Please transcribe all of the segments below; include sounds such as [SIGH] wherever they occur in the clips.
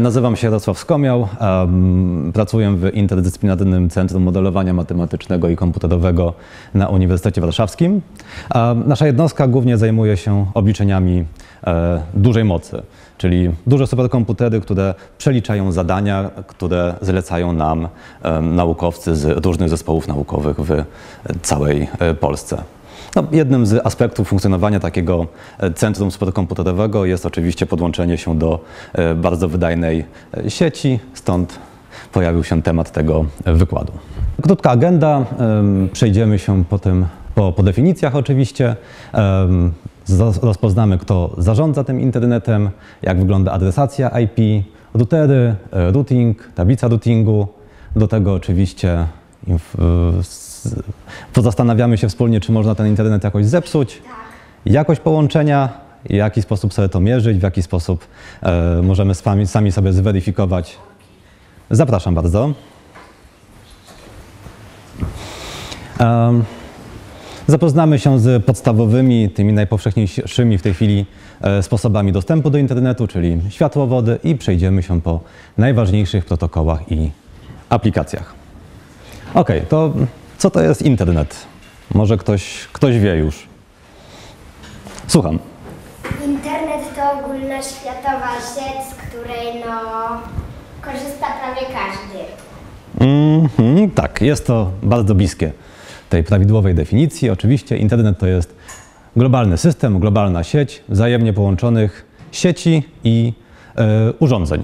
Nazywam się Jarosław Skomiał, pracuję w Interdyscyplinarnym Centrum Modelowania Matematycznego i Komputerowego na Uniwersytecie Warszawskim. Nasza jednostka głównie zajmuje się obliczeniami e, dużej mocy, czyli duże superkomputery, które przeliczają zadania, które zlecają nam naukowcy z różnych zespołów naukowych w całej e, Polsce. No, jednym z aspektów funkcjonowania takiego e, centrum superkomputerowego jest oczywiście podłączenie się do e, bardzo wydajnej e, sieci, stąd pojawił się temat tego wykładu. Krótka agenda, przejdziemy się potem po, po definicjach oczywiście. Rozpoznamy, kto zarządza tym internetem, jak wygląda adresacja IP, routery, routing, tablica routingu. Do tego oczywiście pozastanawiamy się wspólnie, czy można ten internet jakoś zepsuć, jakość połączenia, w jaki sposób sobie to mierzyć, w jaki sposób e, możemy sami, sami sobie zweryfikować. Zapraszam bardzo. Um, zapoznamy się z podstawowymi, tymi najpowszechniejszymi w tej chwili e, sposobami dostępu do internetu, czyli światłowody i przejdziemy się po najważniejszych protokołach i aplikacjach. Ok, to co to jest internet? Może ktoś, ktoś wie już. Słucham. Internet to ogólnoświatowa sieć, z której no, korzysta prawie każdy. Mhm, tak, jest to bardzo bliskie tej prawidłowej definicji. Oczywiście internet to jest globalny system, globalna sieć wzajemnie połączonych sieci i y, urządzeń.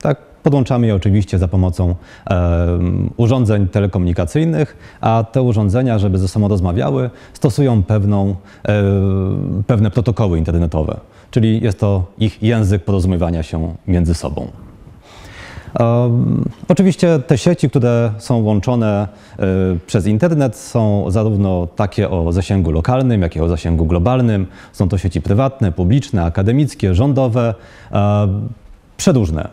Tak, Podłączamy je oczywiście za pomocą e, urządzeń telekomunikacyjnych, a te urządzenia, żeby ze sobą rozmawiały, stosują pewną, e, pewne protokoły internetowe, czyli jest to ich język porozumiewania się między sobą. Oczywiście te sieci, które są łączone e, przez internet, są zarówno takie o zasięgu lokalnym, jak i o zasięgu globalnym. Są to sieci prywatne, publiczne, akademickie, rządowe, e, przedróżne.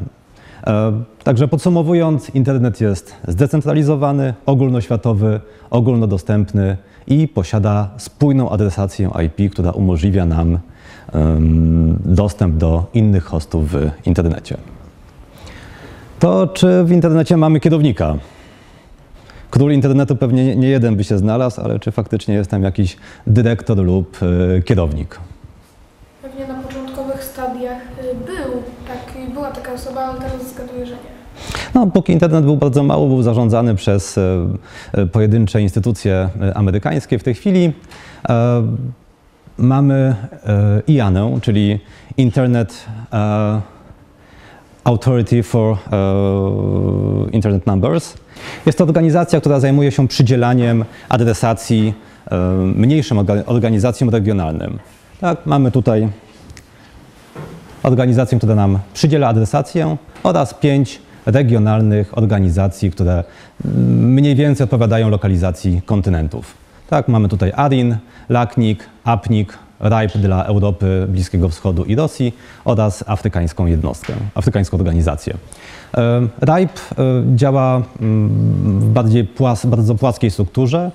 E, także podsumowując, internet jest zdecentralizowany, ogólnoświatowy, ogólnodostępny i posiada spójną adresację IP, która umożliwia nam dostęp do innych hostów w internecie. To czy w internecie mamy kierownika? Król internetu pewnie nie jeden by się znalazł, ale czy faktycznie jest tam jakiś dyrektor lub e, kierownik? Pewnie na początkowych stadiach y, był, tak, była taka osoba, ale teraz. No, póki internet był bardzo mało, był zarządzany przez e, e, pojedyncze instytucje e, amerykańskie. W tej chwili mamy IANę, czyli Internet Authority for Internet Numbers. Jest to organizacja, która zajmuje się przydzielaniem adresacji mniejszym organizacjom regionalnym. Tak, mamy tutaj organizację, która nam przydziela adresację oraz pięć regionalnych organizacji, które mniej więcej odpowiadają lokalizacji kontynentów. Tak, mamy tutaj ARIN, LACNIC, APNIC, RIPE dla Europy, Bliskiego Wschodu i Rosji oraz afrykańską jednostkę, afrykańską organizację. RIPE działa w bardziej płas, bardzo płaskiej strukturze.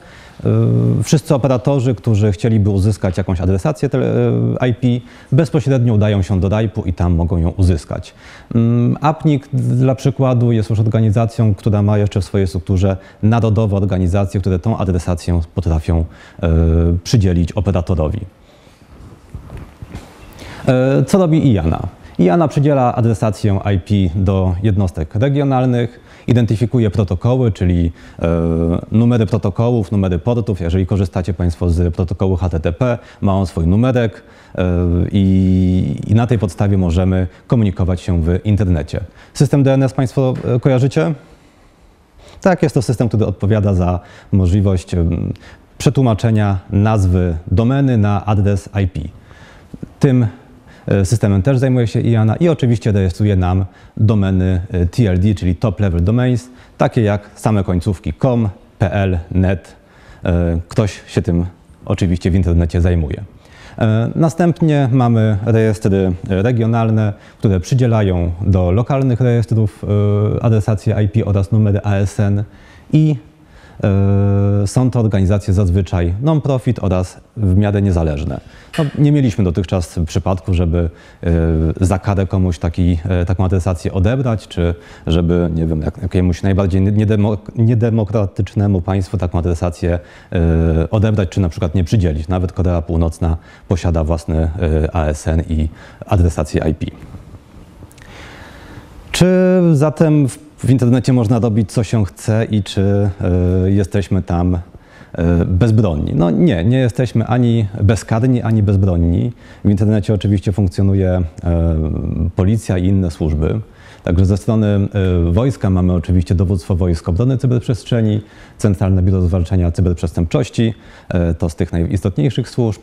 Y, wszyscy operatorzy, którzy chcieliby uzyskać jakąś adresację y, IP, bezpośrednio udają się do RIPE-u i tam mogą ją uzyskać. Mm, APNIC dla przykładu jest już organizacją, która ma jeszcze w swojej strukturze narodowe organizacje, które tą adresację potrafią y, przydzielić operatorowi. Co robi IANA? IANA przydziela adresację IP do jednostek regionalnych, identyfikuje protokoły, czyli e, numery protokołów, numery portów. Jeżeli korzystacie Państwo z protokołu HTTP, ma on swój numerek e, i, i na tej podstawie możemy komunikować się w internecie. System DNS Państwo e, kojarzycie? Tak, jest to system, który odpowiada za możliwość przetłumaczenia nazwy domeny na adres IP. Tym systemem też zajmuje się IANA i oczywiście rejestruje nam domeny e, TLD, czyli Top Level Domains, takie jak same końcówki com, pl, net. E, ktoś się tym oczywiście w internecie zajmuje. Następnie mamy rejestry regionalne, które przydzielają do lokalnych rejestrów adresację IP oraz numery ASN i E, Są to organizacje zazwyczaj non-profit oraz w miarę niezależne. No, nie mieliśmy dotychczas przypadku, żeby e, za karę komuś taki, e, taką adresację odebrać, czy żeby, nie wiem, jak, jakiemuś najbardziej niedemo, niedemokratycznemu państwu taką adresację e, odebrać, czy na przykład nie przydzielić. Nawet Korea Północna posiada własny e, ASN i adresację IP. Czy zatem w, w internecie można robić co się chce i czy y, jesteśmy tam y, bezbronni? No nie, nie jesteśmy ani bezkarni, ani bezbronni. W internecie oczywiście funkcjonuje y, policja i inne służby. Także ze strony y, wojska mamy oczywiście dowództwo Wojsk Obrony Cyberprzestrzeni, Centralne Biuro Zwalczania Cyberprzestępczości, y, to z tych najistotniejszych służb.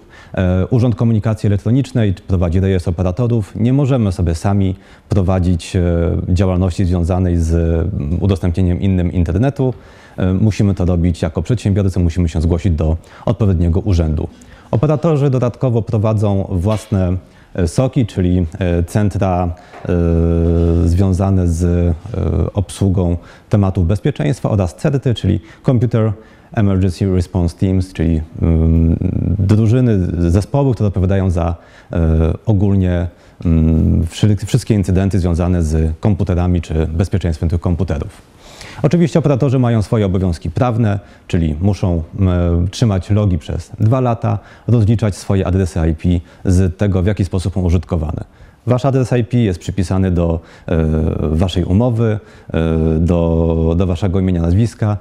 Y, Urząd Komunikacji Elektronicznej prowadzi rejestr operatorów. Nie możemy sobie sami prowadzić działalności związanej z udostępnieniem innym internetu. Musimy to robić jako przedsiębiorcy, musimy się zgłosić do odpowiedniego urzędu. Operatorzy dodatkowo prowadzą własne e, SOKI, czyli e, centra e, związane z e, obsługą tematów bezpieczeństwa oraz CERTy, czyli Computer Emergency Response Teams, czyli mm, drużyny, zespoły, które odpowiadają za e, ogólnie mm, wszy- wszystkie incydenty związane z komputerami czy bezpieczeństwem tych komputerów. Oczywiście operatorzy mają swoje obowiązki prawne, czyli muszą trzymać logi przez dwa lata, rozliczać swoje adresy IP z tego, w jaki sposób są użytkowane. Wasz adres IP jest przypisany do e, waszej umowy, e, do, do waszego imienia, nazwiska,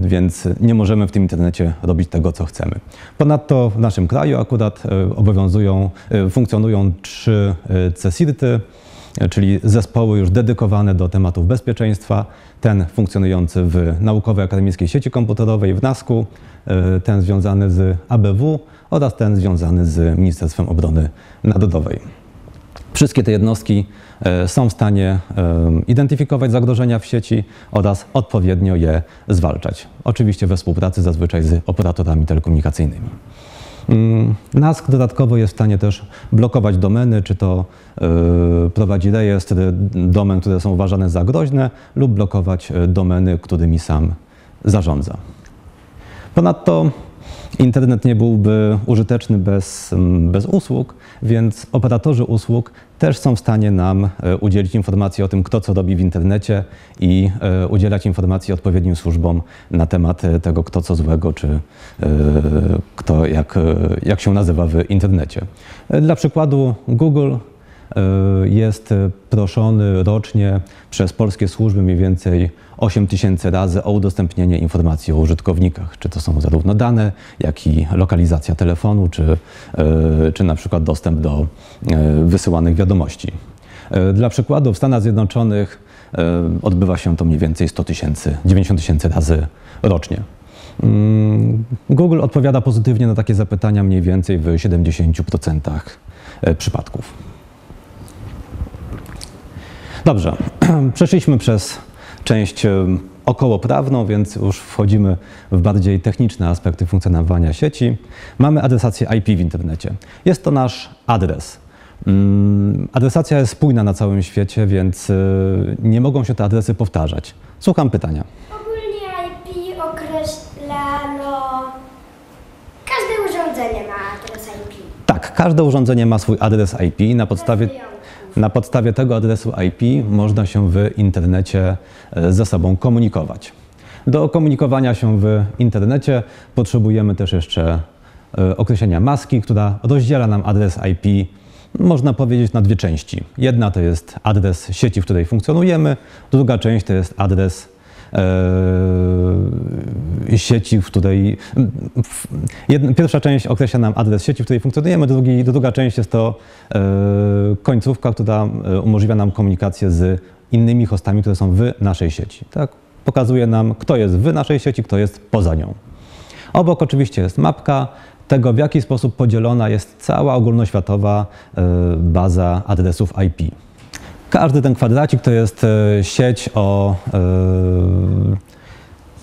więc nie możemy w tym internecie robić tego, co chcemy. Ponadto w naszym kraju akurat e, obowiązują, funkcjonują trzy CSIRT-y, czyli zespoły już dedykowane do tematów bezpieczeństwa, ten funkcjonujący w Naukowej Akademickiej Sieci Komputerowej w NASK-u, e, ten związany z ABW oraz ten związany z Ministerstwem Obrony Narodowej. Wszystkie te jednostki e, są w stanie e, identyfikować zagrożenia w sieci oraz odpowiednio je zwalczać. Oczywiście we współpracy zazwyczaj z operatorami telekomunikacyjnymi. Mm, NASK dodatkowo jest w stanie też blokować domeny, czy to y, prowadzi rejestr domen, które są uważane za groźne, lub blokować y, domeny, którymi sam zarządza. Ponadto internet nie byłby użyteczny bez, mm, bez usług, więc operatorzy usług też są w stanie nam e, udzielić informacji o tym, kto co robi w internecie i e, udzielać informacji odpowiednim służbom na temat e, tego, kto co złego, czy kto jak, jak się nazywa w internecie. Dla przykładu Google jest e, proszony rocznie przez polskie służby mniej więcej 8 tysięcy razy o udostępnienie informacji o użytkownikach. Czy to są zarówno dane, jak i lokalizacja telefonu, czy, e, czy na przykład dostęp do e, wysyłanych wiadomości. Dla przykładu w Stanach Zjednoczonych odbywa się to mniej więcej 100 tysięcy, 90 tysięcy razy rocznie. Mm, Google odpowiada pozytywnie na takie zapytania mniej więcej w 70% e, przypadków. Dobrze, [CLEARS THROAT] przeszliśmy przez część okołoprawną, więc już wchodzimy w bardziej techniczne aspekty funkcjonowania sieci. Mamy adresację IP w internecie. Jest to nasz adres. Mm, Adresacja jest spójna na całym świecie, więc y, nie mogą się te adresy powtarzać. Słucham pytania. Ogólnie IP określa, no... Każde urządzenie ma adres IP. Tak, każde urządzenie ma swój adres IP. Na podstawie, na podstawie tego adresu IP można się w internecie e, ze sobą komunikować. Do komunikowania się w internecie potrzebujemy też jeszcze e, określenia maski, która rozdziela nam adres IP, można powiedzieć, na dwie części. Jedna to jest adres sieci, w której funkcjonujemy, druga część to jest adres sieci, w której. Jedna, pierwsza część określa nam adres sieci, w której funkcjonujemy, drugi, druga część jest to e, końcówka, która e, umożliwia nam komunikację z innymi hostami, które są w naszej sieci. Tak? Pokazuje nam, kto jest w naszej sieci, kto jest poza nią. Obok oczywiście jest mapka tego, w jaki sposób podzielona jest cała ogólnoświatowa baza adresów IP. Każdy ten kwadracik to jest e, sieć o e,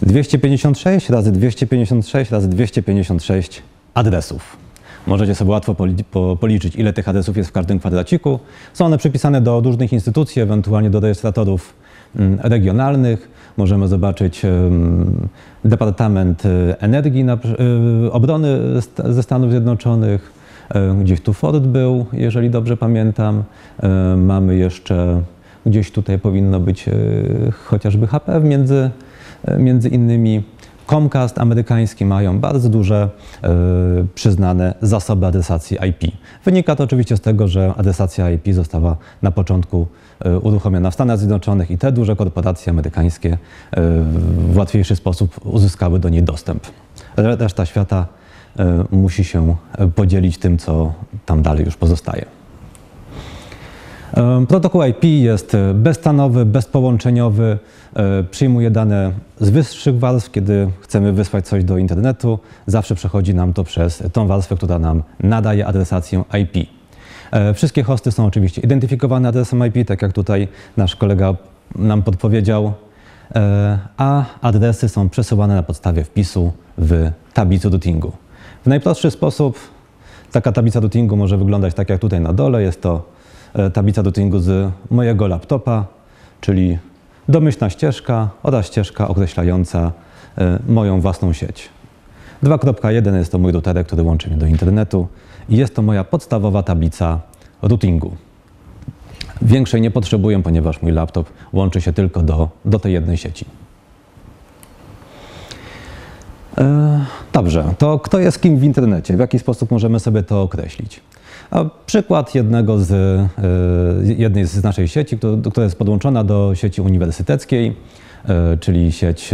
256 razy 256 razy 256 adresów. Możecie sobie łatwo poli- po- policzyć, ile tych adresów jest w każdym kwadraciku. Są one przypisane do różnych instytucji, ewentualnie do rejestratorów mm, regionalnych. Możemy zobaczyć Departament e, Energii e, Obrony ze Stanów Zjednoczonych. E, Gdzieś tu Ford był, jeżeli dobrze pamiętam. E, Mamy jeszcze, gdzieś tutaj powinno być e, chociażby HP między, między innymi. Comcast amerykański mają bardzo duże e, przyznane zasoby adresacji IP. Wynika to oczywiście z tego, że adresacja IP została na początku e, uruchomiona w Stanach Zjednoczonych i te duże korporacje amerykańskie e, w łatwiejszy sposób uzyskały do niej dostęp. Re- Reszta świata musi się e, podzielić tym, co tam dalej już pozostaje. E, Protokół IP jest e, bezstanowy, bezpołączeniowy, e, przyjmuje dane z wyższych warstw, kiedy chcemy wysłać coś do internetu. Zawsze przechodzi nam to przez tą warstwę, która nam nadaje adresację IP. E, Wszystkie hosty są oczywiście identyfikowane adresem IP, tak jak tutaj nasz kolega nam podpowiedział, e, a adresy są przesyłane na podstawie wpisu w tablicy routingu. W najprostszy sposób taka tablica routingu może wyglądać tak jak tutaj na dole. Jest to e, tablica routingu z mojego laptopa, czyli domyślna ścieżka oraz ścieżka określająca e, moją własną sieć. 2.1 jest to mój routerek, który łączy mnie do internetu i jest to moja podstawowa tablica routingu. Większej nie potrzebuję, ponieważ mój laptop łączy się tylko do, do tej jednej sieci. E, Dobrze, to kto jest kim w internecie? W jaki sposób możemy sobie to określić? A przykład jednego z, e, jednej z naszej sieci, która jest podłączona do sieci uniwersyteckiej, e, czyli sieć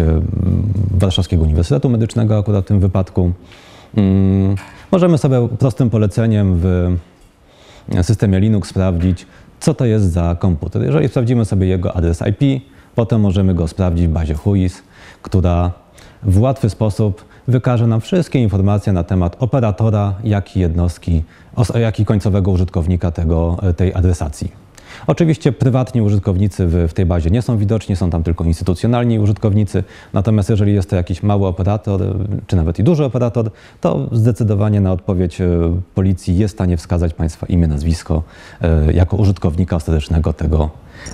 Warszawskiego Uniwersytetu Medycznego akurat w tym wypadku. Mm, Możemy sobie prostym poleceniem w systemie Linux sprawdzić, co to jest za komputer. Jeżeli sprawdzimy sobie jego adres IP, potem możemy go sprawdzić w bazie WHOIS, która w łatwy sposób wykaże nam wszystkie informacje na temat operatora, jak i jednostki, os- jak i końcowego użytkownika tego, tej adresacji. Oczywiście prywatni użytkownicy w, w tej bazie nie są widoczni, są tam tylko instytucjonalni użytkownicy, natomiast jeżeli jest to jakiś mały operator, czy nawet i duży operator, to zdecydowanie na odpowiedź e, policji jest w stanie wskazać Państwa imię, nazwisko e, jako użytkownika ostatecznego tego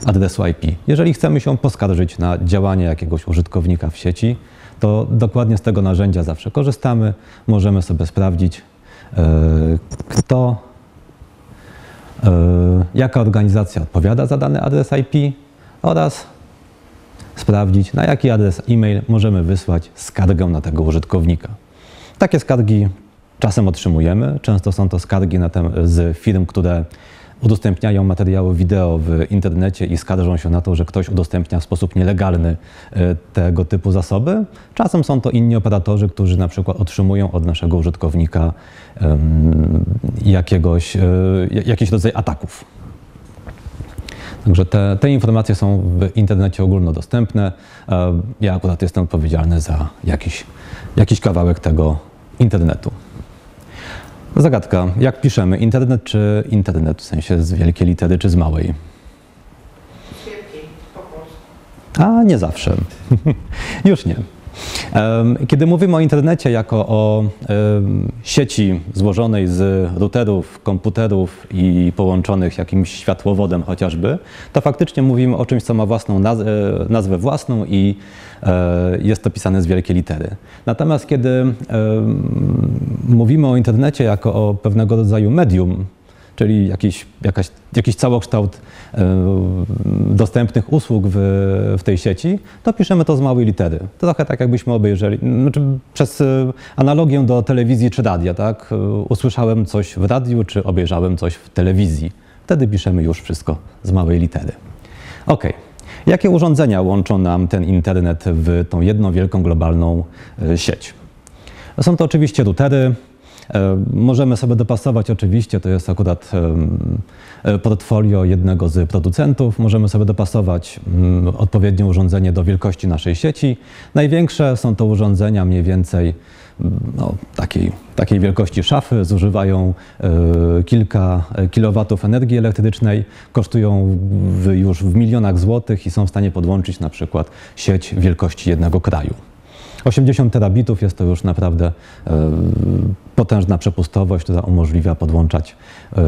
adresu IP. Jeżeli chcemy się poskarżyć na działanie jakiegoś użytkownika w sieci, to dokładnie z tego narzędzia zawsze korzystamy. Możemy sobie sprawdzić, e, kto e, jaka organizacja odpowiada za dany adres IP oraz sprawdzić, na jaki adres e-mail możemy wysłać skargę na tego użytkownika. Takie skargi czasem otrzymujemy. Często są to skargi na tem- z firm, które udostępniają materiały wideo w internecie i skarżą się na to, że ktoś udostępnia w sposób nielegalny e, tego typu zasoby. Czasem są to inni operatorzy, którzy na przykład otrzymują od naszego użytkownika jakiegoś, e, jakiś rodzaj ataków. Także te, te informacje są w internecie ogólnodostępne. E, Ja akurat jestem odpowiedzialny za jakiś, jakiś kawałek tego internetu. Zagadka. Jak piszemy? Internet czy internet? W sensie z wielkiej litery czy z małej? Lepiej, po polsku. A nie zawsze. [LAUGHS] Już nie. Kiedy mówimy o internecie jako o sieci złożonej z routerów, komputerów i połączonych jakimś światłowodem chociażby, to faktycznie mówimy o czymś, co ma własną naz- e, nazwę własną i e, jest to pisane z wielkiej litery. Natomiast kiedy mówimy o internecie jako o pewnego rodzaju medium, czyli jakiś, jakaś, jakiś całokształt e, dostępnych usług w, w tej sieci, to piszemy to z małej litery. Trochę tak, jakbyśmy obejrzeli, znaczy przez e, analogię do telewizji czy radia, tak? E, Usłyszałem coś w radiu, czy obejrzałem coś w telewizji. Wtedy piszemy już wszystko z małej litery. Ok. Jakie urządzenia łączą nam ten internet w tą jedną wielką globalną sieć? Są to oczywiście routery. E, Możemy sobie dopasować oczywiście, to jest akurat e, portfolio jednego z producentów. Możemy sobie dopasować mm, odpowiednie urządzenie do wielkości naszej sieci. Największe są to urządzenia mniej więcej mm, no, takiej, takiej wielkości szafy, zużywają e, kilka kilowatów energii elektrycznej, kosztują już w milionach złotych i są w stanie podłączyć na przykład sieć wielkości jednego kraju. 80 terabitów jest to już naprawdę e, potężna przepustowość, która umożliwia podłączać e,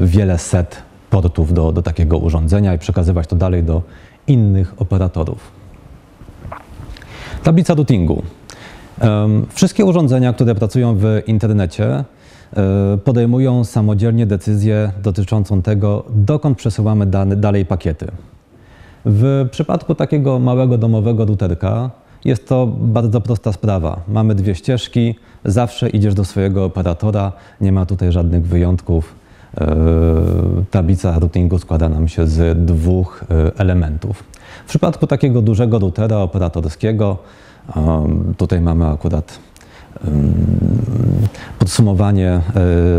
wiele set portów do, do takiego urządzenia i przekazywać to dalej do innych operatorów. Tablica routingu. Em, Wszystkie urządzenia, które pracują w internecie, e, podejmują samodzielnie decyzję dotyczącą tego, dokąd przesyłamy dane, dalej pakiety. W przypadku takiego małego domowego routerka jest to bardzo prosta sprawa. Mamy dwie ścieżki, zawsze idziesz do swojego operatora, nie ma tutaj żadnych wyjątków. E, Tablica routingu składa nam się z dwóch e, elementów. W przypadku takiego dużego routera operatorskiego, em, tutaj mamy akurat podsumowanie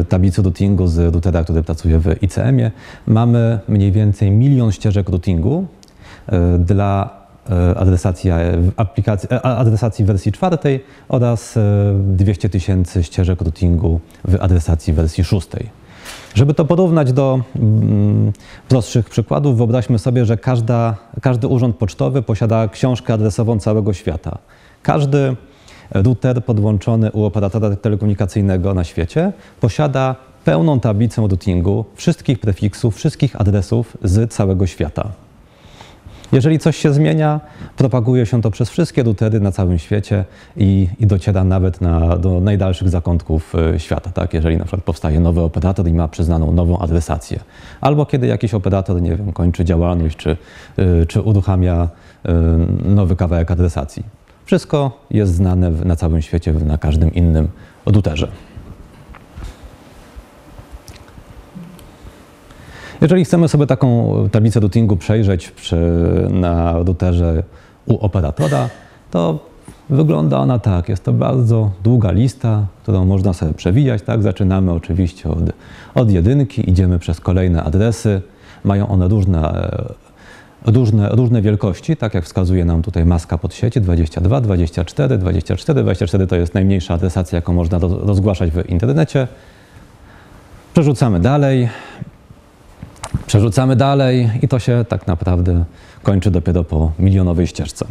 tablicy routingu z routera, który pracuje w ICM-ie. Mamy mniej więcej milion ścieżek routingu dla adresacji, e, aplikacji, e, adresacji wersji czwartej oraz e, 200 tysięcy ścieżek routingu w adresacji wersji szóstej. Żeby to porównać do mm, prostszych przykładów, wyobraźmy sobie, że każda, każdy urząd pocztowy posiada książkę adresową całego świata. Każdy router podłączony u operatora telekomunikacyjnego na świecie posiada pełną tablicę routingu wszystkich prefiksów, wszystkich adresów z całego świata. Jeżeli coś się zmienia, propaguje się to przez wszystkie routery na całym świecie i, i dociera nawet na, do najdalszych zakątków e, świata. Tak? Jeżeli na przykład powstaje nowy operator i ma przyznaną nową adresację, albo kiedy jakiś operator, nie wiem, kończy działalność czy, e, czy uruchamia e, nowy kawałek adresacji. Wszystko jest znane na całym świecie, na każdym innym routerze. Jeżeli chcemy sobie taką tablicę routingu przejrzeć przy, na routerze u operatora, to wygląda ona tak. Jest to bardzo długa lista, którą można sobie przewijać. Tak? Zaczynamy oczywiście od, od jedynki, idziemy przez kolejne adresy. Mają one różne, różne, różne wielkości, tak jak wskazuje nam tutaj maska podsieci 22, 24, 24. 24 to jest najmniejsza adresacja, jaką można roz- rozgłaszać w internecie. Przerzucamy dalej. Przerzucamy dalej i to się tak naprawdę kończy dopiero po milionowej ścieżce.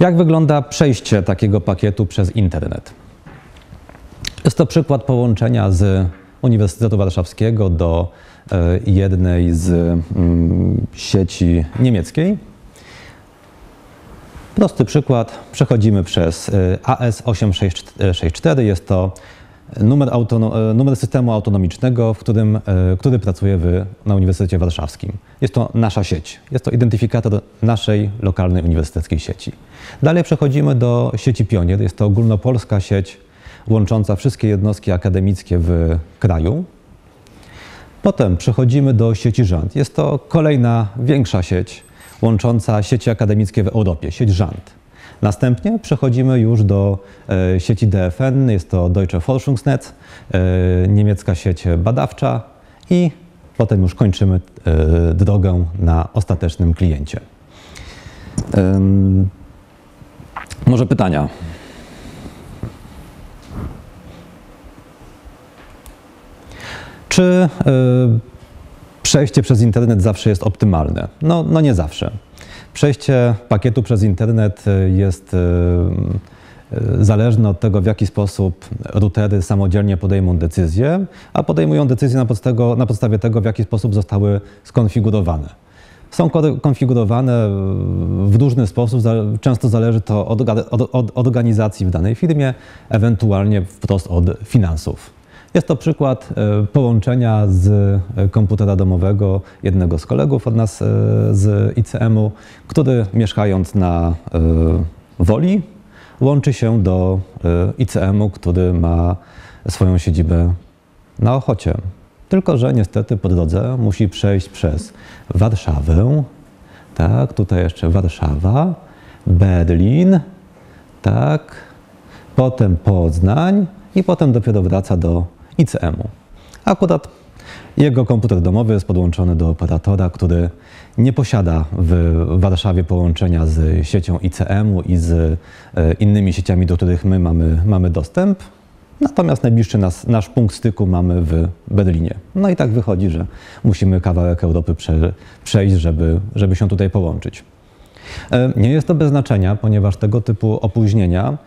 Jak wygląda przejście takiego pakietu przez internet? Jest to przykład połączenia z Uniwersytetu Warszawskiego do e, jednej z mm, sieci niemieckiej. Prosty przykład. Przechodzimy przez y, AS8664. Jest to numer, y, numer systemu autonomicznego, w którym, y, który pracuje w, na Uniwersytecie Warszawskim. Jest to nasza sieć. Jest to identyfikator naszej lokalnej uniwersyteckiej sieci. Dalej przechodzimy do sieci Pionier. Jest to ogólnopolska sieć łącząca wszystkie jednostki akademickie w kraju. Potem przechodzimy do sieci rząd. Jest to kolejna większa sieć łącząca sieci akademickie w Europie, sieć rząd. Następnie przechodzimy już do e, sieci DFN, jest to Deutsche Forschungsnetz, e, niemiecka sieć badawcza i potem już kończymy e, drogę na ostatecznym kliencie. Może pytania? Czy przejście przez internet zawsze jest optymalne? No, no nie zawsze. Przejście pakietu przez internet y, jest y, y, zależne od tego, w jaki sposób routery samodzielnie podejmą decyzje, a podejmują decyzje na podstawie, na podstawie tego, w jaki sposób zostały skonfigurowane. Są ko- konfigurowane w różny sposób, często zależy to od, od, od organizacji w danej firmie, ewentualnie wprost od finansów. Jest to przykład e, połączenia z e, komputera domowego jednego z kolegów od nas e, z ICM-u, który mieszkając na Woli łączy się do ICM-u, który ma swoją siedzibę na Ochocie. Tylko, że niestety po drodze musi przejść przez Warszawę, tak, tutaj jeszcze Warszawa, Berlin, tak, potem Poznań i potem dopiero wraca do ICM-u. Akurat jego komputer domowy jest podłączony do operatora, który nie posiada w Warszawie połączenia z siecią ICM-u i z e, innymi sieciami, do których my mamy, mamy dostęp. Natomiast najbliższy nas, nasz punkt styku mamy w Berlinie. No i tak wychodzi, że musimy kawałek Europy prze, przejść, żeby, żeby się tutaj połączyć. E, Nie jest to bez znaczenia, ponieważ tego typu opóźnienia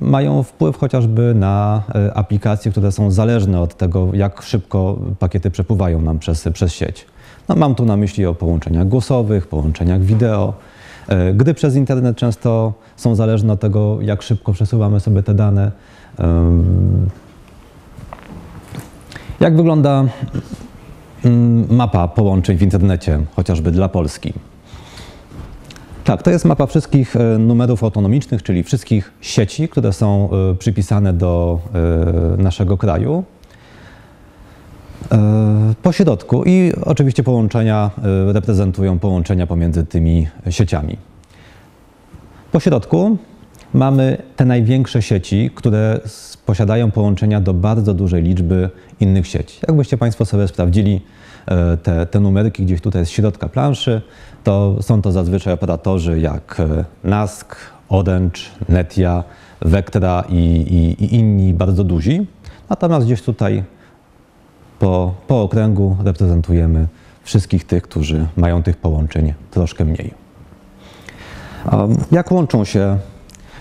mają wpływ chociażby na e, aplikacje, które są zależne od tego, jak szybko pakiety przepływają nam przez, przez sieć. No, mam tu na myśli o połączeniach głosowych, połączeniach wideo. E, Gry przez internet często są zależne od tego, jak szybko przesuwamy sobie te dane. Jak wygląda mm, mapa połączeń w internecie, chociażby dla Polski? Tak, to jest mapa wszystkich e, numerów autonomicznych, czyli wszystkich sieci, które są e, przypisane do e, naszego kraju. Po środku i oczywiście połączenia reprezentują połączenia pomiędzy tymi sieciami. Po środku mamy te największe sieci, które posiadają połączenia do bardzo dużej liczby innych sieci. Jakbyście Państwo sobie sprawdzili te, te numerki gdzieś tutaj z środka planszy, to są to zazwyczaj operatorzy jak e, NASK, Orange, Netia, Vectra i, i, i inni bardzo duzi. Natomiast gdzieś tutaj po, po okręgu reprezentujemy wszystkich tych, którzy mają tych połączeń troszkę mniej. Jak łączą się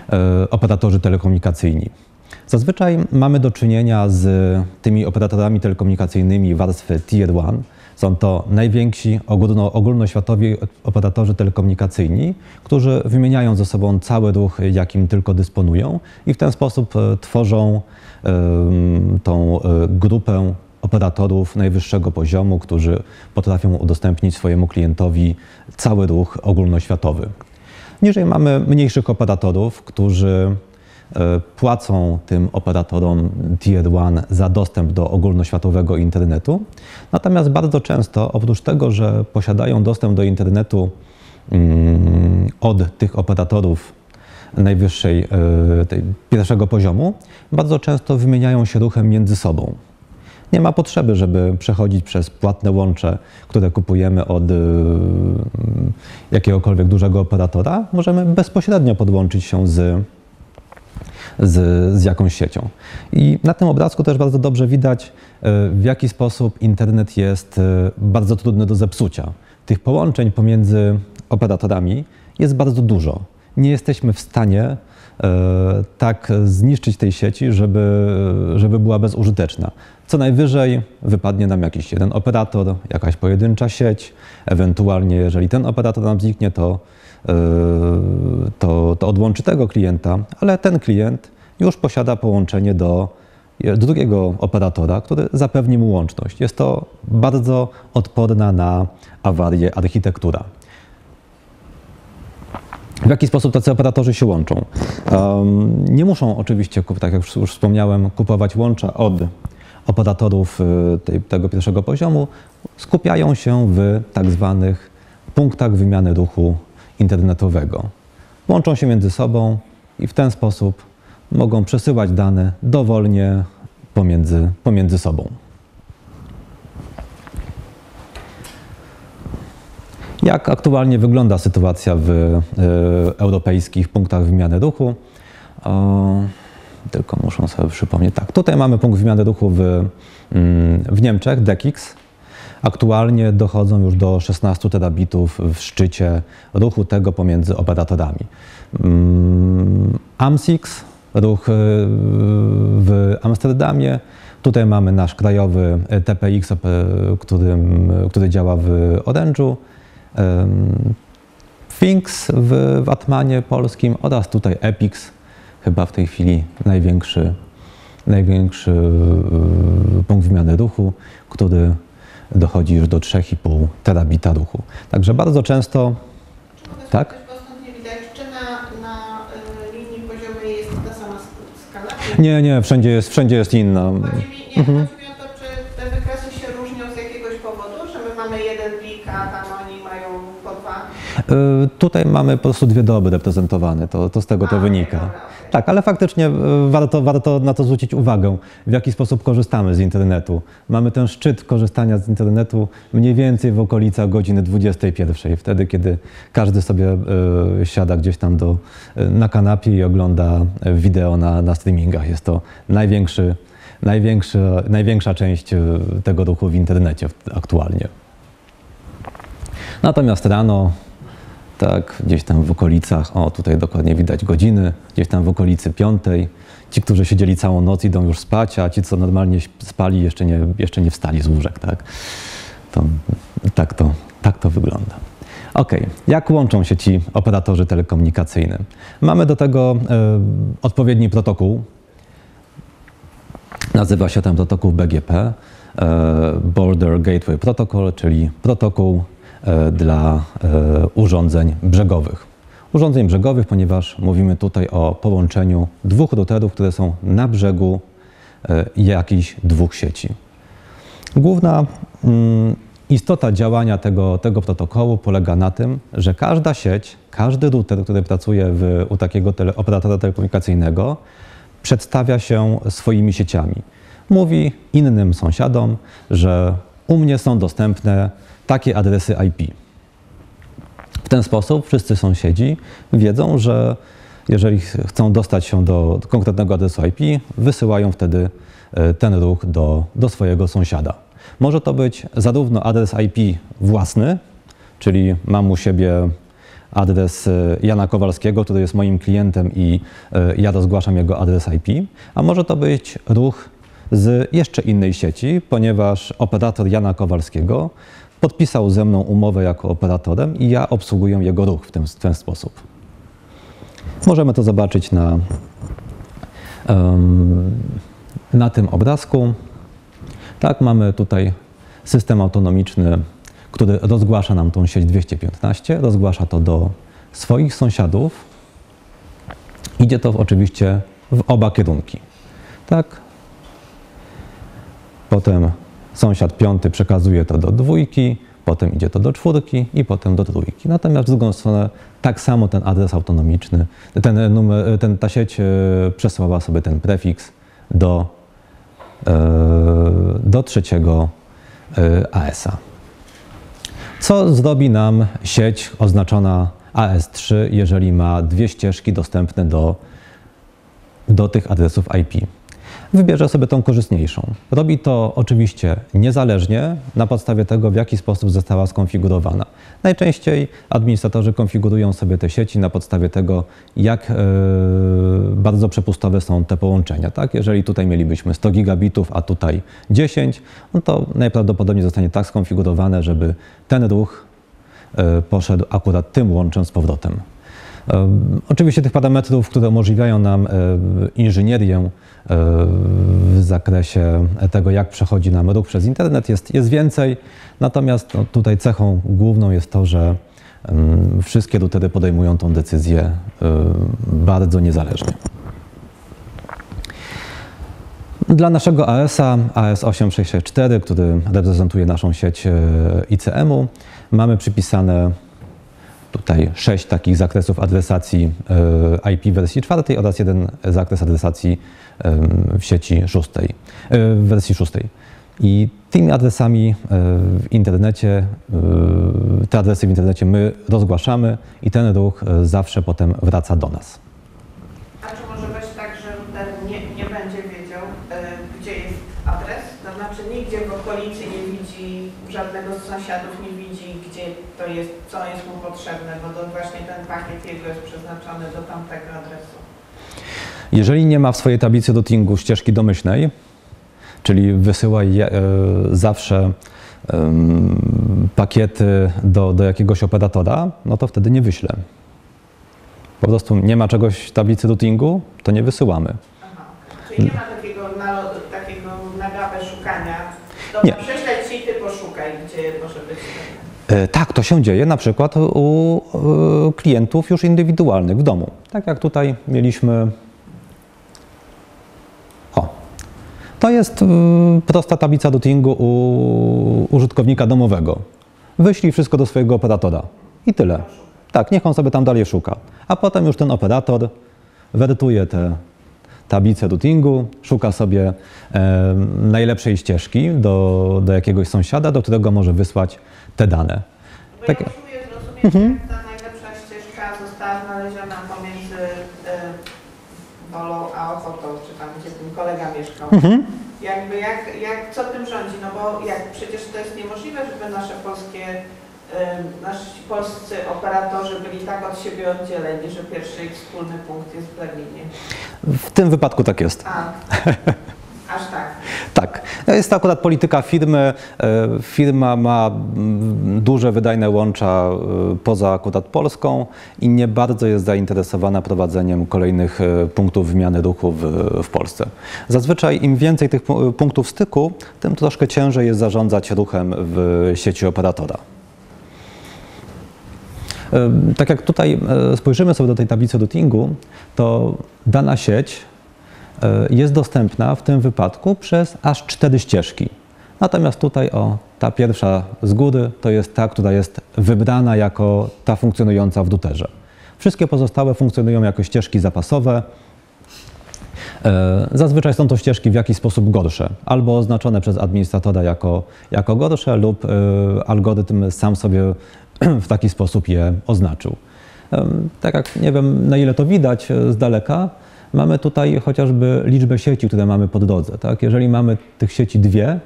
e, operatorzy telekomunikacyjni? Zazwyczaj mamy do czynienia z tymi operatorami telekomunikacyjnymi warstwy Tier 1. Są to najwięksi ogólno, ogólnoświatowi operatorzy telekomunikacyjni, którzy wymieniają ze sobą cały ruch, jakim tylko dysponują i w ten sposób e, tworzą em, tą e, grupę operatorów najwyższego poziomu, którzy potrafią udostępnić swojemu klientowi cały ruch ogólnoświatowy. Niżej mamy mniejszych operatorów, którzy płacą tym operatorom Tier 1 za dostęp do ogólnoświatowego internetu. Natomiast bardzo często, oprócz tego, że posiadają dostęp do internetu mm, od tych operatorów najwyższej, e, pierwszego poziomu, bardzo często wymieniają się ruchem między sobą. Nie ma potrzeby, żeby przechodzić przez płatne łącze, które kupujemy od y, jakiegokolwiek dużego operatora. Możemy bezpośrednio podłączyć się z, z, z jakąś siecią. I na tym obrazku też bardzo dobrze widać, y, w jaki sposób internet jest y, bardzo trudny do zepsucia. Tych połączeń pomiędzy operatorami jest bardzo dużo. Nie jesteśmy w stanie e, tak zniszczyć tej sieci, żeby, żeby była bezużyteczna. Co najwyżej wypadnie nam jakiś jeden operator, jakaś pojedyncza sieć, ewentualnie jeżeli ten operator nam zniknie, to, e, to, to odłączy tego klienta, ale ten klient już posiada połączenie do drugiego operatora, który zapewni mu łączność. Jest to bardzo odporna na awarię architektura. W jaki sposób tacy operatorzy się łączą? Um, nie muszą oczywiście, tak jak już- już wspomniałem, kupować łącza od operatorów y, tej, tego pierwszego poziomu. Skupiają się w tak zwanych punktach wymiany ruchu internetowego. Łączą się między sobą i w ten sposób mogą przesyłać dane dowolnie pomiędzy, pomiędzy sobą. Jak aktualnie wygląda sytuacja w e, europejskich punktach wymiany ruchu? O, tylko muszę sobie przypomnieć. Tak, tutaj mamy punkt wymiany ruchu w, mm, w Niemczech, DECIX. Aktualnie dochodzą już do 16 terabitów w szczycie ruchu tego pomiędzy operatorami. Mm, AMSIX, ruch e, w Amsterdamie. Tutaj mamy nasz krajowy TPX, którym, który działa w Orange'u. Finks w, w Atmanie polskim oraz tutaj Epix, chyba w tej chwili największy, największy y, punkt wymiany ruchu, który dochodzi już do 3,5 terabita ruchu. Także bardzo często Tak? Nie widać, czy na, na linii poziowej jest ta sama sk- skala? Czy nie, nie, wszędzie jest, wszędzie jest inna. Chodzi mi, nie, chodzi mi o to, czy te wykresy się różnią z jakiegoś powodu, że my mamy jeden plik, a tam oni mają po dwa. Y, Tutaj mamy po prostu dwie doby reprezentowane, to, to z tego to wynika. Tak, ale faktycznie y, warto, warto na to zwrócić uwagę, w jaki sposób korzystamy z internetu. Mamy ten szczyt korzystania z internetu mniej więcej w okolicach godziny 21, wtedy kiedy każdy sobie y, siada gdzieś tam do, y, na kanapie i ogląda y, wideo na, na streamingach. Jest to największy, największy, największa część y, tego ruchu w internecie aktualnie. Natomiast rano, tak, gdzieś tam w okolicach, o tutaj dokładnie widać godziny, gdzieś tam w okolicy piątej. Ci, którzy siedzieli całą noc, idą już spać, a ci, co normalnie spali, jeszcze nie, jeszcze nie wstali z łóżek, tak. To, tak, to, tak to wygląda. Ok, jak łączą się ci operatorzy telekomunikacyjne? Mamy do tego e, odpowiedni protokół. Nazywa się ten protokół BGP, e, Border Gateway Protocol, czyli protokół dla e, urządzeń brzegowych. Urządzeń brzegowych, ponieważ mówimy tutaj o połączeniu dwóch routerów, które są na brzegu e, jakichś dwóch sieci. Główna mm, istota działania tego, tego protokołu polega na tym, że każda sieć, każdy router, który pracuje w, u takiego tele, operatora telekomunikacyjnego, przedstawia się swoimi sieciami. Mówi innym sąsiadom, że u mnie są dostępne takie adresy IP. W ten sposób wszyscy sąsiedzi wiedzą, że jeżeli ch- chcą dostać się do konkretnego adresu IP, wysyłają wtedy e, ten ruch do, do swojego sąsiada. Może to być zarówno adres IP własny, czyli mam u siebie adres e, Jana Kowalskiego, który jest moim klientem i e, ja rozgłaszam jego adres IP, a może to być ruch z jeszcze innej sieci, ponieważ operator Jana Kowalskiego podpisał ze mną umowę jako operatorem i ja obsługuję jego ruch w ten, w ten sposób. Możemy to zobaczyć na, na tym obrazku. Tak, mamy tutaj system autonomiczny, który rozgłasza nam tą sieć 215, rozgłasza to do swoich sąsiadów. Idzie to oczywiście w oba kierunki. Tak, Potem sąsiad piąty przekazuje to do dwójki, potem idzie to do czwórki i potem do trójki. Natomiast w drugą stronę tak samo ten adres autonomiczny, ten numer, ten, ta sieć e, przesyłała sobie ten prefiks do, e, do trzeciego e, AS-a. Co zrobi nam sieć oznaczona AS3, jeżeli ma dwie ścieżki dostępne do, do tych adresów IP? Wybierze sobie tą korzystniejszą. Robi to oczywiście niezależnie na podstawie tego, w jaki sposób została skonfigurowana. Najczęściej administratorzy konfigurują sobie te sieci na podstawie tego, jak e, bardzo przepustowe są te połączenia. Tak? Jeżeli tutaj mielibyśmy 100 gigabitów, a tutaj 10, no to najprawdopodobniej zostanie tak skonfigurowane, żeby ten ruch e, poszedł akurat tym łączem z powrotem. E, Oczywiście tych parametrów, które umożliwiają nam inżynierię w zakresie tego, jak przechodzi nam ruch przez internet, jest, jest więcej. Natomiast no, tutaj cechą główną jest to, że mm, wszystkie routery podejmują tą decyzję e, bardzo niezależnie. Dla naszego AS-a, AS8664, który reprezentuje naszą sieć e, ICM-u, mamy przypisane tutaj sześć takich zakresów adresacji e, IP wersji czwartej oraz jeden zakres adresacji w sieci szóstej, e, w wersji szóstej. I tymi adresami e, w internecie, te adresy w internecie my rozgłaszamy i ten ruch zawsze potem wraca do nas. A czy może być tak, że nie, nie będzie wiedział, gdzie jest adres? To znaczy nigdzie w okolicy nie widzi, żadnego z sąsiadów nie widzi, gdzie to jest, co jest mu potrzebne, bo to właśnie ten pakiet jego jest przeznaczony do tamtego adresu. Jeżeli nie ma w swojej tablicy routingu ścieżki domyślnej, czyli wysyła je, e, zawsze em, pakiety do, do jakiegoś operatora, no to wtedy nie wyślę. Po prostu nie ma czegoś w tablicy routingu, to nie wysyłamy. Aha. Czyli nie ma takiego na, takiego na gapę szukania. Dobra, Nie. prześleć ci, ty poszukaj, gdzie może być. E, Tak, to się dzieje na przykład u klientów już indywidualnych w domu. Tak jak tutaj mieliśmy. O, to jest e, prosta tablica routingu u użytkownika domowego. Wyślij wszystko do swojego operatora i tyle. Tak, niech on sobie tam dalej szuka. A potem już ten operator wertuje te tablice routingu, szuka sobie e, najlepszej ścieżki do, do jakiegoś sąsiada, do którego może wysłać te dane. Bo Tak. ja próbuję zrozumieć, jak ta najlepsza ścieżka została znaleziona pomiędzy y, Wolą a Ochotą, czy tam, gdzie ten kolega mieszkał. Jakby jak, jak, co tym rządzi? No bo jak przecież to jest niemożliwe, żeby nasze polskie, nasi polscy operatorzy byli tak od siebie oddzieleni, że pierwszy ich wspólny punkt jest w Berlinie. W tym wypadku tak jest. A, [LAUGHS] aż tak. Tak, jest to akurat polityka firmy. E, Firma ma duże, wydajne łącza e, poza akurat Polską i nie bardzo jest zainteresowana prowadzeniem kolejnych e, punktów wymiany ruchu w, w Polsce. Zazwyczaj im więcej tych pu- punktów styku, tym troszkę ciężej jest zarządzać ruchem w sieci operatora. E, Tak jak tutaj e, spojrzymy sobie do tej tablicy routingu, to dana sieć e, jest dostępna w tym wypadku przez aż cztery ścieżki. Natomiast tutaj o, ta pierwsza z góry to jest ta, która jest wybrana jako ta funkcjonująca w routerze. Wszystkie pozostałe funkcjonują jako ścieżki zapasowe. Zazwyczaj są to ścieżki w jakiś sposób gorsze, albo oznaczone przez administratora jako, jako gorsze, lub algorytm sam sobie [CLEARS THROAT] w taki sposób je oznaczył. Tak jak nie wiem, na ile to widać e, z daleka, mamy tutaj chociażby liczbę sieci, które mamy po drodze. Tak? Jeżeli mamy tych sieci dwie,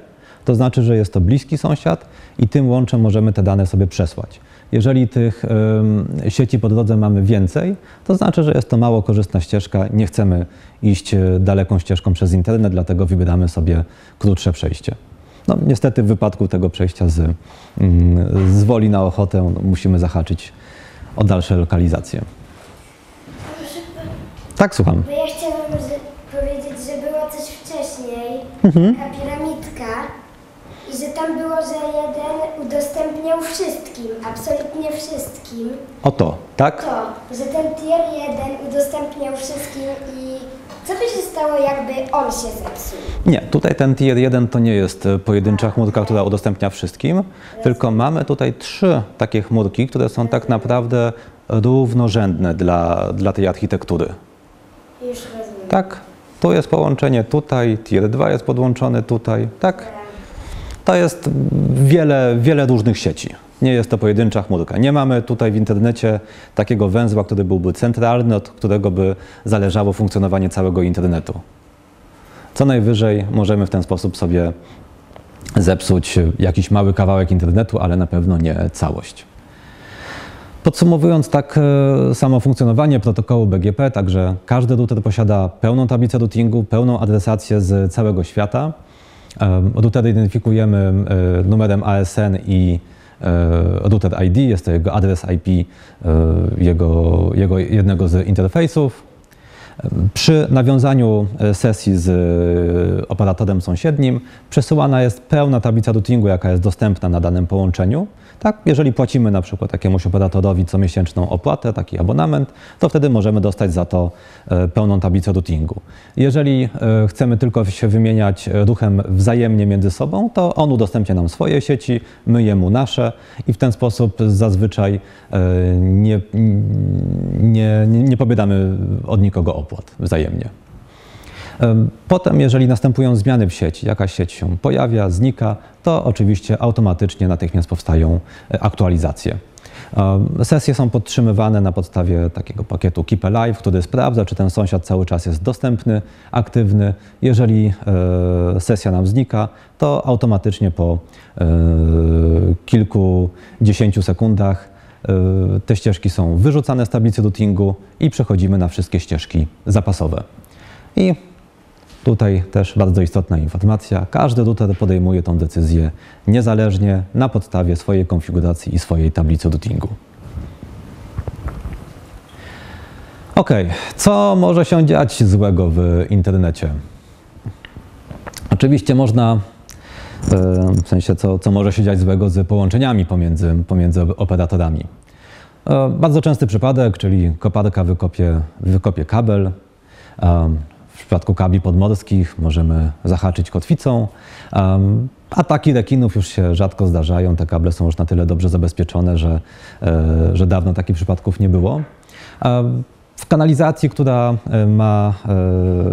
to znaczy, że jest to bliski sąsiad i tym łączem możemy te dane sobie przesłać. Jeżeli tych em, sieci po drodze mamy więcej, to znaczy, że jest to mało korzystna ścieżka, nie chcemy iść e, daleką ścieżką przez internet, dlatego wybieramy sobie krótsze przejście. No, niestety w wypadku tego przejścia z, mm, z woli na ochotę musimy zahaczyć o dalsze lokalizacje. Tak, słucham. Bo ja chciałam powiedzieć, że było coś wcześniej, taka piramidka i że tam było, że jeden udostępniał wszystkim, absolutnie wszystkim. Oto, tak? To, że ten tier 1 udostępniał wszystkim i co by się stało, jakby on się zepsuł? Nie, tutaj ten tier 1 to nie jest e, pojedyncza chmurka, która udostępnia wszystkim, tylko mamy tutaj trzy takie chmurki, które są tak naprawdę równorzędne dla, dla tej architektury. Już rozumiem. Tak? Tu jest połączenie tutaj, tier 2 jest podłączony tutaj, tak? To jest wiele, wiele różnych sieci. Nie jest to pojedyncza chmurka. Nie mamy tutaj w internecie takiego węzła, który byłby centralny, od którego by zależało funkcjonowanie całego internetu. Co najwyżej możemy w ten sposób sobie zepsuć jakiś mały kawałek internetu, ale na pewno nie całość. Podsumowując tak e, samo funkcjonowanie protokołu BGP, także każdy router posiada pełną tablicę routingu, pełną adresację z całego świata. E, Router identyfikujemy e, numerem ASN i router ID, jest to jego adres IP e, jego, jego jednego z interfejsów. Przy nawiązaniu e, sesji z e, operatorem sąsiednim przesyłana jest pełna tablica routingu, jaka jest dostępna na danym połączeniu. Tak, jeżeli płacimy na przykład jakiemuś operatorowi comiesięczną opłatę, taki abonament, to wtedy możemy dostać za to e, pełną tablicę routingu. Jeżeli e, chcemy tylko się wymieniać e, ruchem wzajemnie między sobą, to on udostępnia nam swoje sieci, my jemu nasze i w ten sposób zazwyczaj nie, nie, nie, nie pobieramy od nikogo opłat wzajemnie. Em, Potem, jeżeli następują zmiany w sieci, jakaś sieć się pojawia, znika, to oczywiście automatycznie natychmiast powstają e, aktualizacje. Sesje są podtrzymywane na podstawie takiego pakietu Keep Alive, który sprawdza, czy ten sąsiad cały czas jest dostępny, aktywny. Jeżeli e, sesja nam znika, to automatycznie po e, kilkudziesięciu sekundach te ścieżki są wyrzucane z tablicy routingu i przechodzimy na wszystkie ścieżki zapasowe. I tutaj też bardzo istotna informacja. Każdy router podejmuje tą decyzję niezależnie na podstawie swojej konfiguracji i swojej tablicy routingu. Ok, co może się dziać złego w internecie? Oczywiście można, e, w sensie co, co może się dziać złego z połączeniami pomiędzy, pomiędzy operatorami. E, Bardzo częsty przypadek, czyli koparka wykopie, wykopie kabel. W przypadku kabli podmorskich możemy zahaczyć kotwicą. Ataki rekinów już się rzadko zdarzają. Te kable są już na tyle dobrze zabezpieczone, że, e, że dawno takich przypadków nie było. W kanalizacji, która e, ma,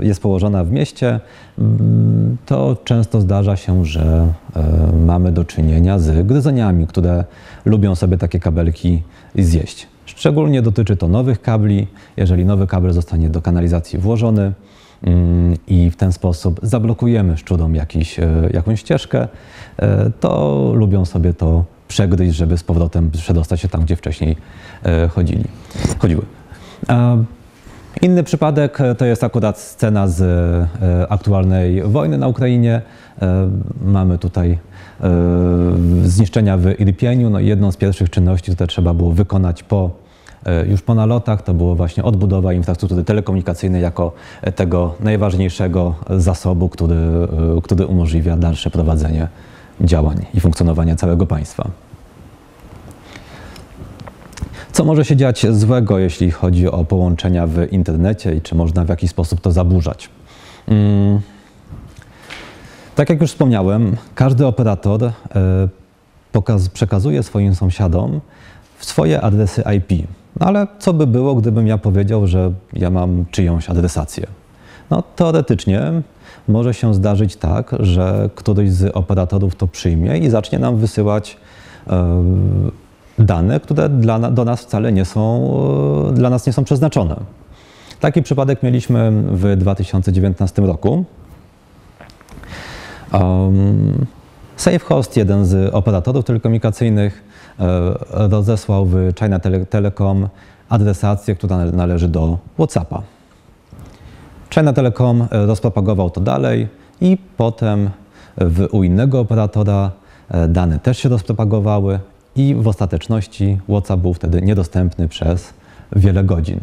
e, jest położona w mieście, mm, to często zdarza się, że mamy do czynienia z gryzoniami, które lubią sobie takie kabelki zjeść. Szczególnie dotyczy to nowych kabli. Jeżeli nowy kabel zostanie do kanalizacji włożony i w ten sposób zablokujemy szczurom jakiś, e, jakąś ścieżkę, e, to lubią sobie to przegryźć, żeby z powrotem przedostać się tam, gdzie wcześniej e, chodzili, chodziły. Inny przypadek to jest akurat scena z aktualnej wojny na Ukrainie. Mamy tutaj zniszczenia w Irpieniu. No jedną z pierwszych czynności, które trzeba było wykonać po, już po nalotach, to było właśnie odbudowa infrastruktury telekomunikacyjnej jako e, tego najważniejszego zasobu, który, e, który umożliwia dalsze prowadzenie działań i funkcjonowania całego państwa. Co może się dziać złego, jeśli chodzi o połączenia w internecie i czy można w jakiś sposób to zaburzać? Mm. Tak jak już wspomniałem, każdy operator e, pokaz, przekazuje swoim sąsiadom swoje adresy IP. No ale co by było, gdybym ja powiedział, że ja mam czyjąś adresację? No teoretycznie może się zdarzyć tak, że któryś z operatorów to przyjmie i zacznie nam wysyłać e, dane, które dla, do nas wcale nie są, e, dla nas nie są przeznaczone. Taki przypadek mieliśmy w 2019 roku. SafeHost, jeden z operatorów telekomunikacyjnych, e, rozesłał w China Tele Telecom adresację, która nale- należy do WhatsAppa. China Telecom e, rozpropagował to dalej i potem w, u innego operatora e, dane też się rozpropagowały i w ostateczności WhatsApp był wtedy niedostępny przez wiele godzin.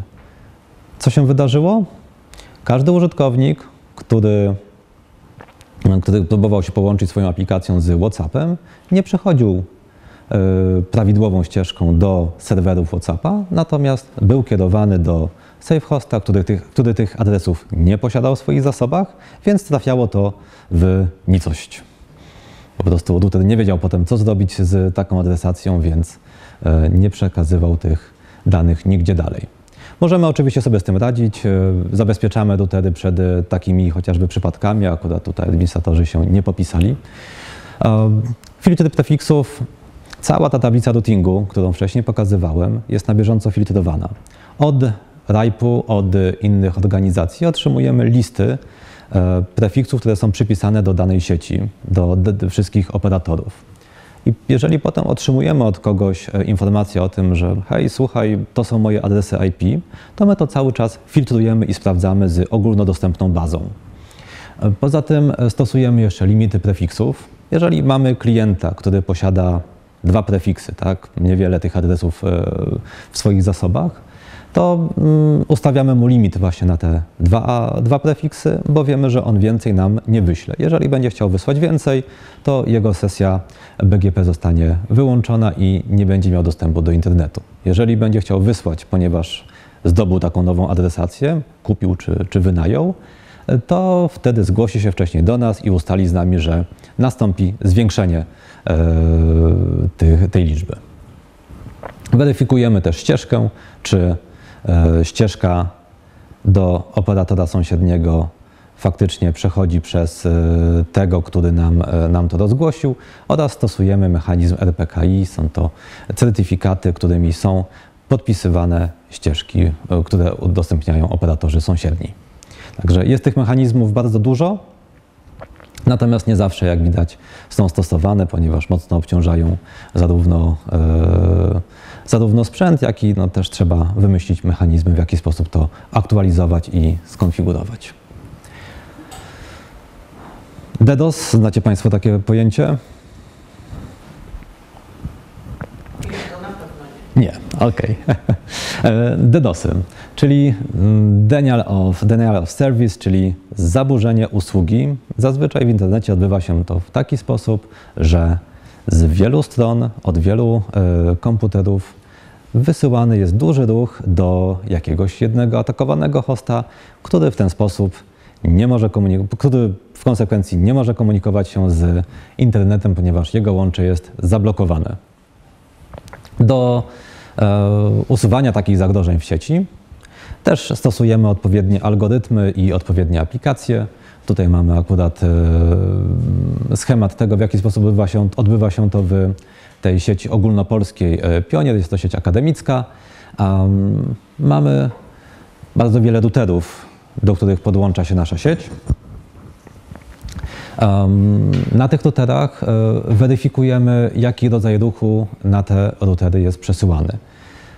Co się wydarzyło? Każdy użytkownik, który, który próbował się połączyć swoją aplikacją z WhatsAppem, nie przechodził e, prawidłową ścieżką do serwerów WhatsAppa, natomiast był kierowany do SafeHosta, który tych, który tych adresów nie posiadał w swoich zasobach, więc trafiało to w nicość. Po prostu router nie wiedział potem, co zrobić z taką adresacją, więc e, nie przekazywał tych danych nigdzie dalej. Możemy oczywiście sobie z tym radzić. e, Zabezpieczamy routery przed e, takimi chociażby przypadkami. Akurat tutaj administratorzy się nie popisali. E, Filtry prefixów. Cała ta tablica routingu, którą wcześniej pokazywałem, jest na bieżąco filtrowana. Od RIPE-u, od innych organizacji otrzymujemy listy prefiksów, które są przypisane do danej sieci, do, wszystkich operatorów. I jeżeli potem otrzymujemy od kogoś e, informację o tym, że hej, słuchaj, to są moje adresy IP, to my to cały czas filtrujemy i sprawdzamy z ogólnodostępną bazą. E, Poza tym e, stosujemy jeszcze limity prefiksów. Jeżeli mamy klienta, który posiada dwa prefiksy, tak, niewiele tych adresów w swoich zasobach, to mm, ustawiamy mu limit właśnie na te dwa, dwa prefiksy, bo wiemy, że on więcej nam nie wyśle. Jeżeli będzie chciał wysłać więcej, to jego sesja BGP zostanie wyłączona i nie będzie miał dostępu do internetu. Jeżeli będzie chciał wysłać, ponieważ zdobył taką nową adresację, kupił czy, czy wynajął, to wtedy zgłosi się wcześniej do nas i ustali z nami, że nastąpi zwiększenie e, tych, tej liczby. Weryfikujemy też ścieżkę, czy ścieżka do operatora sąsiedniego faktycznie przechodzi przez e, tego, który nam, e, nam to rozgłosił oraz stosujemy mechanizm RPKI. Są to certyfikaty, którymi są podpisywane ścieżki, e, które udostępniają operatorzy sąsiedni. Także jest tych mechanizmów bardzo dużo, natomiast nie zawsze, jak widać, są stosowane, ponieważ mocno obciążają zarówno, e, zarówno sprzęt, jak i no, też trzeba wymyślić mechanizmy, w jaki sposób to aktualizować i skonfigurować. DDoS, znacie Państwo takie pojęcie? Nie, okej. [LAUGHS] E, DDoSy, czyli mm, denial of, denial of service, czyli zaburzenie usługi. Zazwyczaj w internecie odbywa się to w taki sposób, że z wielu stron, od wielu e, komputerów wysyłany jest duży ruch do jakiegoś jednego atakowanego hosta, który w ten sposób nie może który w konsekwencji nie może komunikować się z internetem, ponieważ jego łącze jest zablokowane. Do e, usuwania takich zagrożeń w sieci też stosujemy odpowiednie algorytmy i odpowiednie aplikacje. Tutaj mamy akurat e, schemat tego, w jaki sposób odbywa się, odbywa się to w tej sieci ogólnopolskiej e, Pionier. Jest to sieć akademicka. Um, mamy bardzo wiele routerów, do których podłącza się nasza sieć. Um, na tych routerach e, weryfikujemy, jaki rodzaj ruchu na te routery jest przesyłany.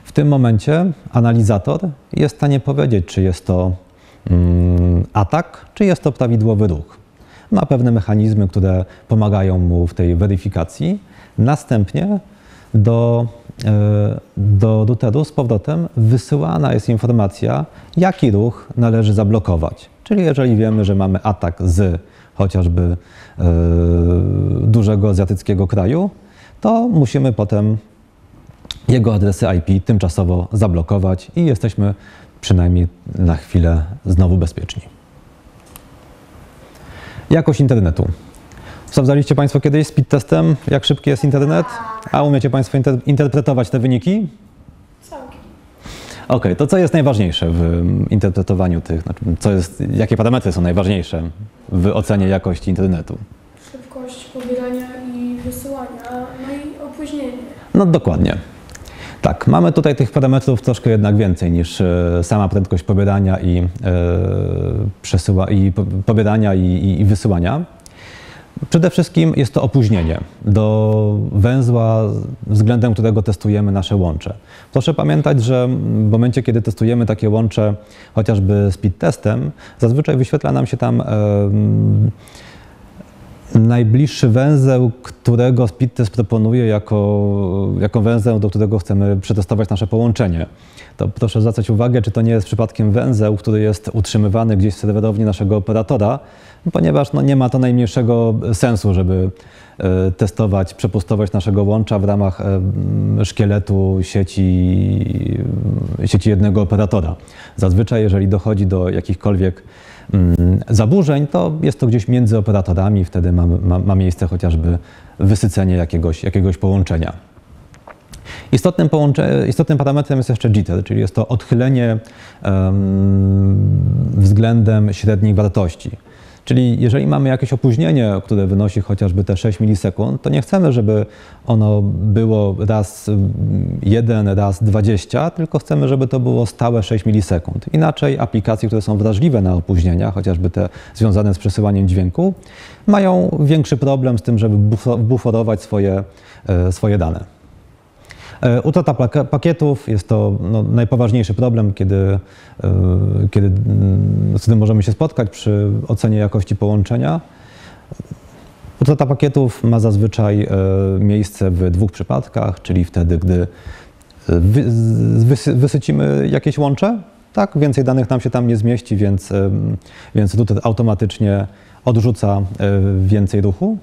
W tym momencie analizator jest w stanie powiedzieć, czy jest to mm, atak, czy jest to prawidłowy ruch. Ma pewne mechanizmy, które pomagają mu w tej weryfikacji. Następnie do, e, do routeru z powrotem wysyłana jest informacja, jaki ruch należy zablokować. Czyli jeżeli wiemy, że mamy atak z chociażby e, dużego azjatyckiego kraju, to musimy potem jego adresy IP tymczasowo zablokować i jesteśmy przynajmniej na chwilę znowu bezpieczni. Jakość internetu. Sprawdzaliście Państwo kiedyś speed testem, jak szybki jest internet? A umiecie Państwo inter interpretować te wyniki? Całkiem. Ok, to co jest najważniejsze w mm, interpretowaniu tych, znaczy, co jest, jakie parametry są najważniejsze w ocenie jakości internetu? Szybkość pobierania i wysyłania, no i opóźnienie. No dokładnie. Tak, mamy tutaj tych parametrów troszkę jednak więcej niż e, sama prędkość pobierania i, e, przesyła, i po, pobierania i, i, i wysyłania. Przede wszystkim jest to opóźnienie do węzła, względem którego testujemy nasze łącze. Proszę pamiętać, że w momencie, kiedy testujemy takie łącze chociażby speed testem, zazwyczaj wyświetla nam się tam em, najbliższy węzeł, którego Speedtest proponuje jako, jako węzeł, do którego chcemy przetestować nasze połączenie. To proszę zwracać uwagę, czy to nie jest przypadkiem węzeł, który jest utrzymywany gdzieś w serwerowni naszego operatora, ponieważ no, nie ma to najmniejszego sensu, żeby e, testować, przepustowość naszego łącza w ramach e, szkieletu sieci, sieci jednego operatora. Zazwyczaj, jeżeli dochodzi do jakichkolwiek zaburzeń, to jest to gdzieś między operatorami, wtedy ma, ma, ma miejsce chociażby wysycenie jakiegoś, jakiegoś połączenia. Istotnym, połącze, istotnym parametrem jest jeszcze jitter, czyli jest to odchylenie em, względem średnich wartości. Czyli jeżeli mamy jakieś opóźnienie, które wynosi chociażby te 6 milisekund, to nie chcemy, żeby ono było raz 1, raz 20, tylko chcemy, żeby to było stałe 6 milisekund. Inaczej aplikacje, które są wrażliwe na opóźnienia, chociażby te związane z przesyłaniem dźwięku, mają większy problem z tym, żeby buforować swoje, e, swoje dane. E, Utrata pakietów jest to no, najpoważniejszy problem, kiedy, e, kiedy, mm, z którym możemy się spotkać przy ocenie jakości połączenia. Utrata pakietów ma zazwyczaj e, miejsce w dwóch przypadkach, czyli wtedy, gdy wysycimy jakieś łącze, tak, więcej danych nam się tam nie zmieści, więc, więc router automatycznie odrzuca więcej ruchu.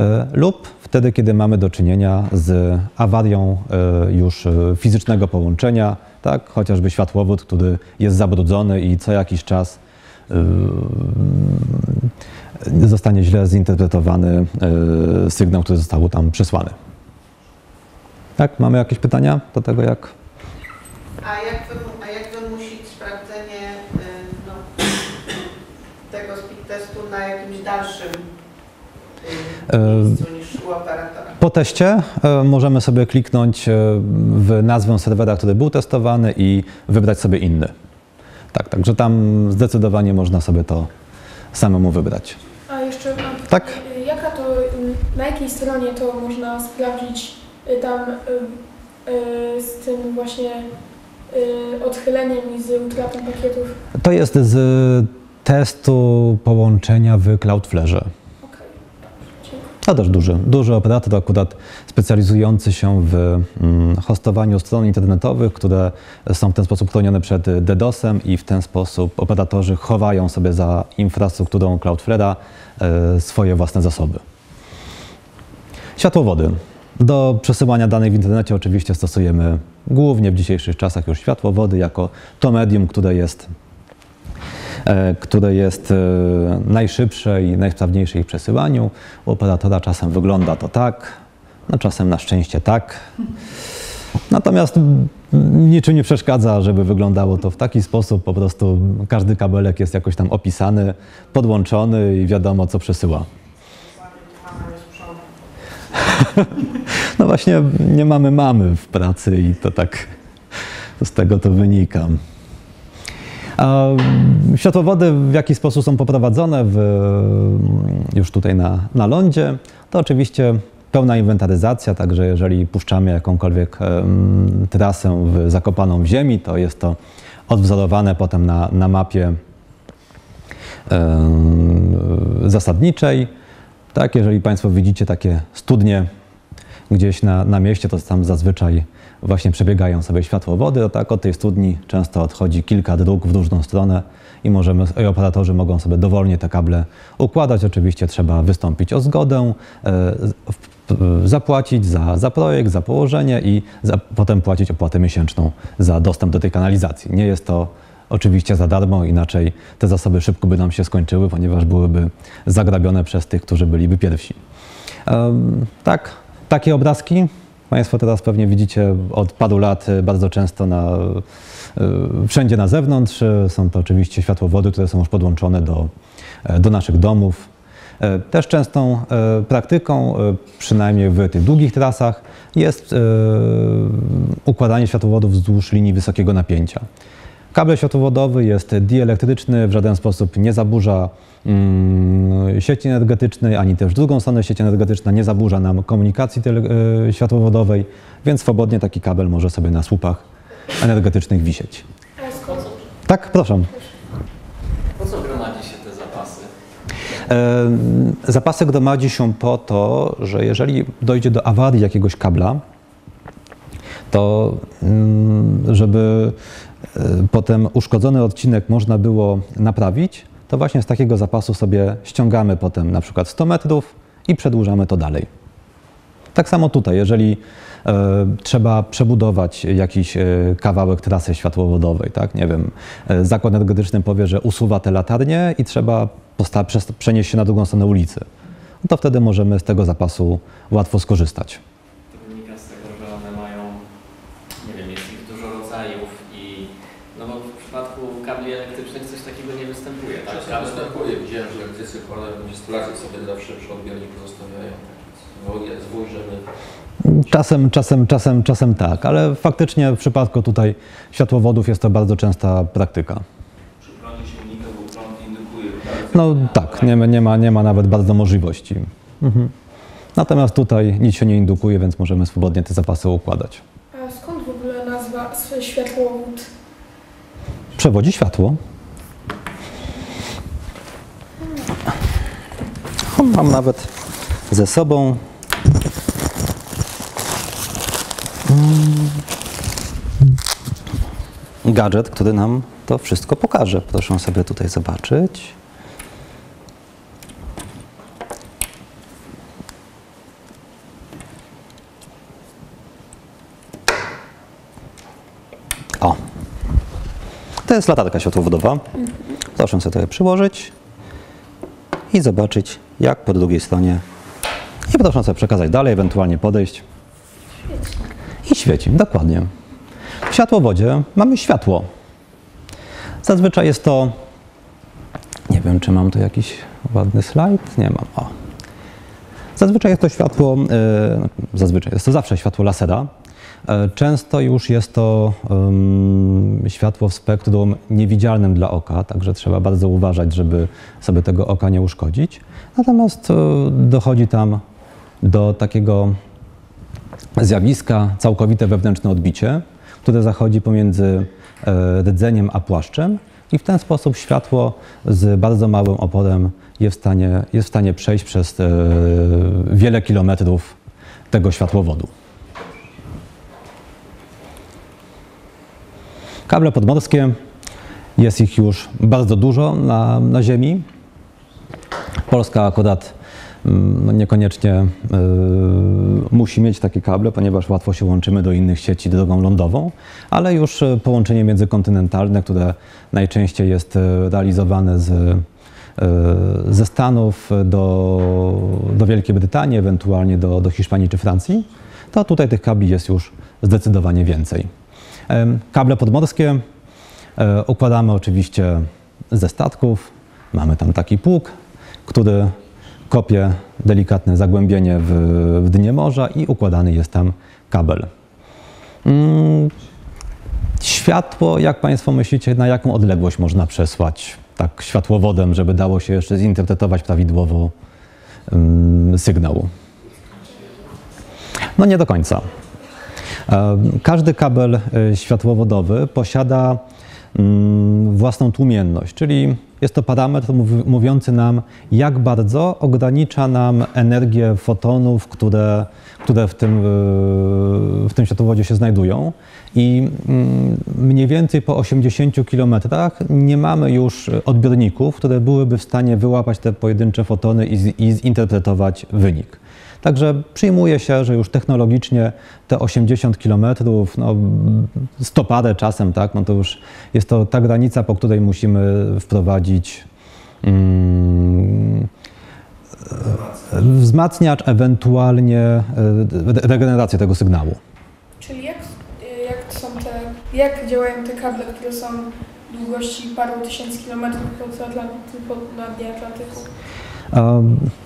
E, lub wtedy, kiedy mamy do czynienia z awarią e, już e, fizycznego połączenia, tak, chociażby światłowód, który jest zabrudzony i co jakiś czas zostanie źle zinterpretowany sygnał, który został tam przesłany. Tak, mamy jakieś pytania do tego, jak? A jak, wymusić sprawdzenie no, tego speed testu na jakimś dalszym y, E, miejscu niż u operatora? Po teście e, możemy sobie kliknąć e, w nazwę serwera, który był testowany i wybrać sobie inny. Tak, także tam zdecydowanie można sobie to samemu wybrać. A jeszcze mam pytanie, Tak. jaka to, y, na jakiej stronie to można sprawdzić y, tam y, y, z tym właśnie odchyleniem i z utratą pakietów? To jest z testu połączenia w Cloudflarze. Dziękuję. To też duży, duży operator, akurat specjalizujący się w mm, hostowaniu stron internetowych, które są w ten sposób chronione przed DDoS-em i w ten sposób operatorzy chowają sobie za infrastrukturą Cloudflare'a e, swoje własne zasoby. Światłowody. Do przesyłania danych w internecie oczywiście stosujemy głównie w dzisiejszych czasach już światłowody jako to medium, które jest które jest e, najszybsze i najsprawniejsze w przesyłaniu. U operatora czasem wygląda to tak, no czasem na szczęście tak. Natomiast niczym nie przeszkadza, żeby wyglądało to w taki sposób, po prostu każdy kabelek jest jakoś tam opisany, podłączony i wiadomo co przesyła. [LAUGHS] No właśnie nie mamy mamy w pracy i to tak z tego to wynika. A światłowody w jaki sposób są poprowadzone w, już tutaj na, na lądzie, to oczywiście pełna inwentaryzacja, także jeżeli puszczamy jakąkolwiek trasę w, zakopaną w ziemi, to jest to odwzorowane potem na, na mapie zasadniczej. Tak, jeżeli Państwo widzicie takie studnie gdzieś na, na mieście, to tam zazwyczaj właśnie przebiegają sobie światłowody. Tak, od tej studni często odchodzi kilka dróg w różną stronę i możemy, i operatorzy mogą sobie dowolnie te kable układać. Oczywiście trzeba wystąpić o zgodę, e, zapłacić za, za projekt, za położenie i za, potem płacić opłatę miesięczną za dostęp do tej kanalizacji. Nie jest to oczywiście za darmo, inaczej te zasoby szybko by nam się skończyły, ponieważ byłyby zagrabione przez tych, którzy byliby pierwsi. Tak, takie obrazki Państwo teraz pewnie widzicie od paru lat e, bardzo często na, e, wszędzie na zewnątrz. E, Są to oczywiście światłowody, które są już podłączone do, e, do naszych domów. E, Też częstą e, praktyką, przynajmniej w tych długich trasach, jest układanie światłowodów wzdłuż linii wysokiego napięcia. Kabel światłowodowy jest dielektryczny, w żaden sposób nie zaburza sieci energetycznej, ani też drugą stronę sieć energetyczna nie zaburza nam komunikacji e, światłowodowej, więc swobodnie taki kabel może sobie na słupach energetycznych wisieć. Tak, proszę. Po co gromadzi się te zapasy? E, Zapasy gromadzi się po to, że jeżeli dojdzie do awarii jakiegoś kabla, to mm, żeby e, potem uszkodzony odcinek można było naprawić, to właśnie z takiego zapasu sobie ściągamy potem na przykład 100 metrów i przedłużamy to dalej. Tak samo tutaj, jeżeli e, trzeba przebudować jakiś e, kawałek trasy światłowodowej, tak, nie wiem, e, zakład energetyczny powie, że usuwa te latarnie i trzeba posta- przenieść się na drugą stronę ulicy, no to wtedy możemy z tego zapasu łatwo skorzystać. To wynika z tego, że one mają, nie wiem, jest ich dużo rodzajów i no bo w przypadku kabli elektrycznych coś takiego nie występuje, tak? Tak, Kabel występuje. Widziałem, że elektrycy kładą instalacji sobie zawsze przy odbiorniku zostawiają. Zwój, zwój żeby Czasem, czasem, czasem, czasem tak, ale faktycznie w przypadku tutaj światłowodów jest to bardzo częsta praktyka. przy prądzie silnika, bo prąd indukuje. No tak, nie, ma- nie, ma, nie ma nawet bardzo możliwości. Mhm. Natomiast tutaj nic się nie indukuje, więc możemy swobodnie te zapasy układać. A skąd w ogóle nazwa światłowód? Przewodzi światło. Mam nawet ze sobą. mm, Gadżet, który nam to wszystko pokaże. Proszę sobie tutaj zobaczyć. O, to jest latarka światłowodowa. Proszę sobie tutaj przyłożyć i zobaczyć, jak po drugiej stronie. I proszę sobie przekazać dalej, ewentualnie podejść. I świeci, dokładnie. W światłowodzie mamy światło. Zazwyczaj jest to. Nie wiem, czy mam tu jakiś ładny slajd. Nie mam. O. Zazwyczaj jest to światło, e, zazwyczaj jest to zawsze światło lasera. E, Często już jest to światło w spektrum niewidzialnym dla oka, także trzeba bardzo uważać, żeby sobie tego oka nie uszkodzić. Natomiast e, dochodzi tam do takiego zjawiska całkowite wewnętrzne odbicie, które zachodzi pomiędzy e, rdzeniem a płaszczem i w ten sposób światło z bardzo małym oporem jest w stanie, jest w stanie przejść przez e, wiele kilometrów tego światłowodu. Kable podmorskie, jest ich już bardzo dużo na, na Ziemi. Polska akurat niekoniecznie y, musi mieć takie kable, ponieważ łatwo się łączymy do innych sieci drogą lądową, ale już y, połączenie międzykontynentalne, które najczęściej jest y, realizowane z, ze Stanów do, do Wielkiej Brytanii, ewentualnie do, do Hiszpanii czy Francji, to tutaj tych kabli jest już zdecydowanie więcej. Kable podmorskie e, układamy oczywiście ze statków. Mamy tam taki pług, który kopie delikatne zagłębienie w, w dnie morza i układany jest tam kabel. Mm, Światło, jak Państwo myślicie, na jaką odległość można przesłać tak światłowodem, żeby dało się jeszcze zinterpretować prawidłowo mm, sygnał? No nie do końca. Każdy kabel e, światłowodowy posiada mm, własną tłumienność, czyli jest to parametr mówi- mówiący nam, jak bardzo ogranicza nam energię fotonów, które, które w, tym, e, w tym światłowodzie się znajdują. I mm, mniej więcej po 80 km nie mamy już odbiorników, które byłyby w stanie wyłapać te pojedyncze fotony i, i zinterpretować wynik. Także przyjmuje się, że już technologicznie te 80 km, no 100 parę czasem, tak, no to już jest to ta granica, po której musimy wprowadzić mm, wzmacniacz, ewentualnie e, re- regenerację tego sygnału. Czyli jak, jak są te, jak działają te kable, które są długości paru tysięcy kilometrów pod, Atlanty, pod na dnie Atlantyku?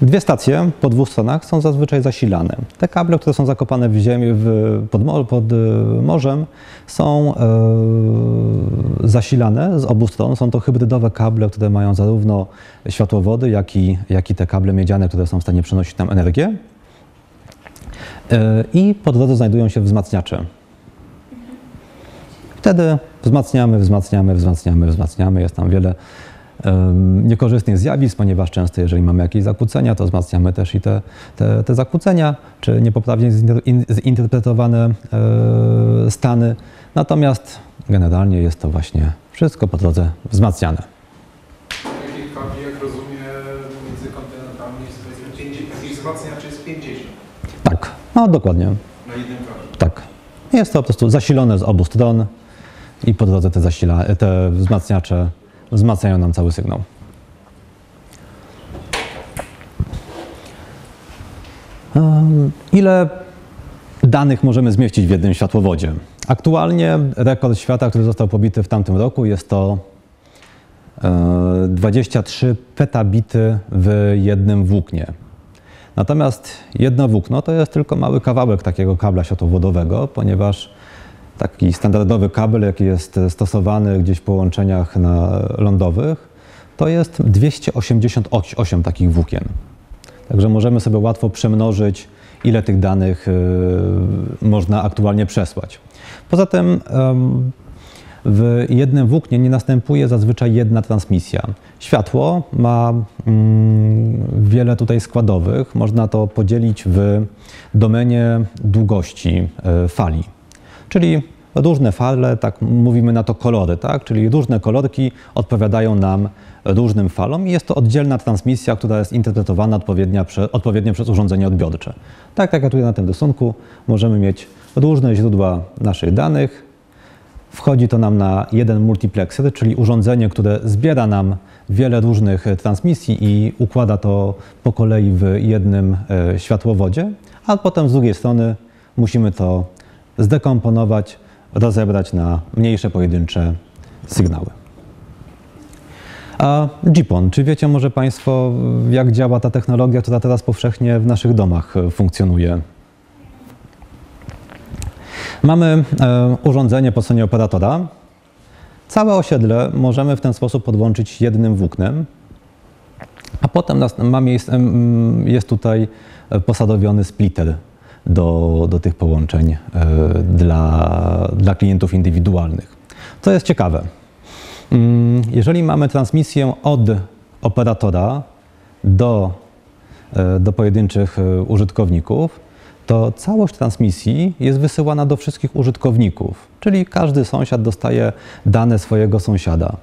Dwie stacje po dwóch stronach są zazwyczaj zasilane. Te kable, które są zakopane w ziemi w, pod, pod e, morzem, są e, zasilane z obu stron. Są to hybrydowe kable, które mają zarówno światłowody, jak i, jak i te kable miedziane, które są w stanie przenosić tam energię. E, I po drodze znajdują się wzmacniacze. Wtedy wzmacniamy, wzmacniamy, wzmacniamy, wzmacniamy. Jest tam wiele niekorzystnych zjawisk, ponieważ często jeżeli mamy jakieś zakłócenia, to wzmacniamy też i te, te, te zakłócenia, czy niepoprawnie zinter- in- zinterpretowane e, stany. Natomiast generalnie jest to właśnie wszystko po drodze wzmacniane. Jak rozumiem, międzykontynentalnych jest powiedzmy 50, takich wzmacniaczy jest 50 Tak, no dokładnie, na jednym kablu. tak. Jest to po prostu zasilone z obu stron i po drodze te, zasila, te wzmacniacze wzmacniają nam cały sygnał. Ile danych możemy zmieścić w jednym światłowodzie? Aktualnie rekord świata, który został pobity w tamtym roku, jest to e, 23 petabity w jednym włóknie. Natomiast jedno włókno to jest tylko mały kawałek takiego kabla światłowodowego, ponieważ taki standardowy kabel, jaki jest stosowany gdzieś w połączeniach na lądowych, to jest 288 takich włókien. Także możemy sobie łatwo przemnożyć, ile tych danych można aktualnie przesłać. Poza tym w jednym włóknie nie następuje zazwyczaj jedna transmisja. Światło ma mm, wiele tutaj składowych. Można to podzielić w domenie długości e, fali. Czyli różne fale, tak mówimy na to kolory, tak? Czyli różne kolorki odpowiadają nam różnym falom i jest to oddzielna transmisja, która jest interpretowana odpowiednio, odpowiednio przez urządzenie odbiorcze. Tak jak tutaj na tym rysunku możemy mieć różne źródła naszych danych, Wchodzi to nam na jeden multiplexer, czyli urządzenie, które zbiera nam wiele różnych transmisji i układa to po kolei w jednym e, światłowodzie, a potem z drugiej strony musimy to zdekomponować, rozebrać na mniejsze pojedyncze sygnały. A GPON, czy wiecie może Państwo, jak działa ta technologia, która teraz powszechnie w naszych domach funkcjonuje? Mamy e, urządzenie po stronie operatora. Całe osiedle możemy w ten sposób podłączyć jednym włóknem, a potem ma miejsce, jest tutaj posadowiony splitter do, do tych połączeń e, dla, dla klientów indywidualnych. Co jest ciekawe, mm, jeżeli mamy transmisję od operatora do, e, do pojedynczych e, użytkowników, to całość transmisji jest wysyłana do wszystkich użytkowników, czyli każdy sąsiad dostaje dane swojego sąsiada.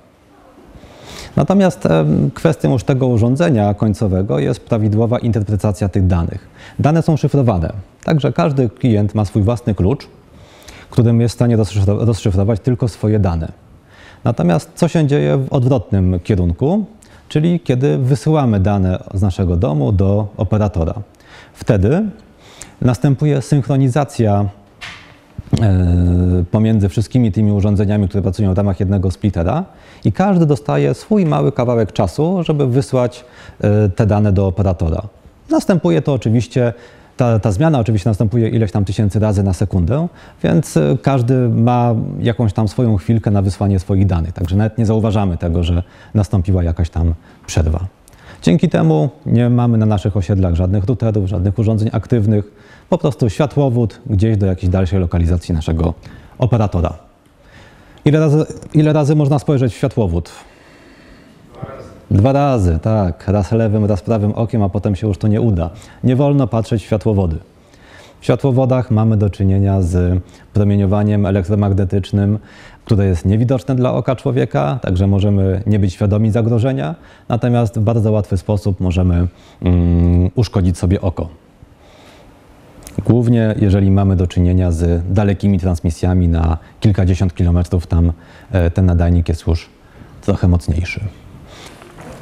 Natomiast kwestią już tego urządzenia końcowego jest prawidłowa interpretacja tych danych. Dane są szyfrowane, także każdy klient ma swój własny klucz, którym jest w stanie rozszyfro- rozszyfrować tylko swoje dane. Natomiast co się dzieje w odwrotnym kierunku, czyli kiedy wysyłamy dane z naszego domu do operatora. Wtedy następuje synchronizacja e, pomiędzy wszystkimi tymi urządzeniami, które pracują w ramach jednego splittera i każdy dostaje swój mały kawałek czasu, żeby wysłać e, te dane do operatora. Następuje to oczywiście, ta, ta zmiana oczywiście następuje ileś tam tysięcy razy na sekundę, więc e, każdy ma jakąś tam swoją chwilkę na wysłanie swoich danych, także nawet nie zauważamy tego, że nastąpiła jakaś tam przerwa. Dzięki temu nie mamy na naszych osiedlach żadnych routerów, żadnych urządzeń aktywnych, po prostu światłowód gdzieś do jakiejś dalszej lokalizacji naszego operatora. Ile razy, ile razy można spojrzeć w światłowód? Dwa razy, tak. Raz lewym, raz prawym okiem, a potem się już to nie uda. Nie wolno patrzeć w światłowody. W światłowodach mamy do czynienia z promieniowaniem elektromagnetycznym, które jest niewidoczne dla oka człowieka, także możemy nie być świadomi zagrożenia, natomiast w bardzo łatwy sposób możemy mm, uszkodzić sobie oko. Głównie jeżeli mamy do czynienia z dalekimi transmisjami na kilkadziesiąt kilometrów, tam e, ten nadajnik jest już trochę mocniejszy.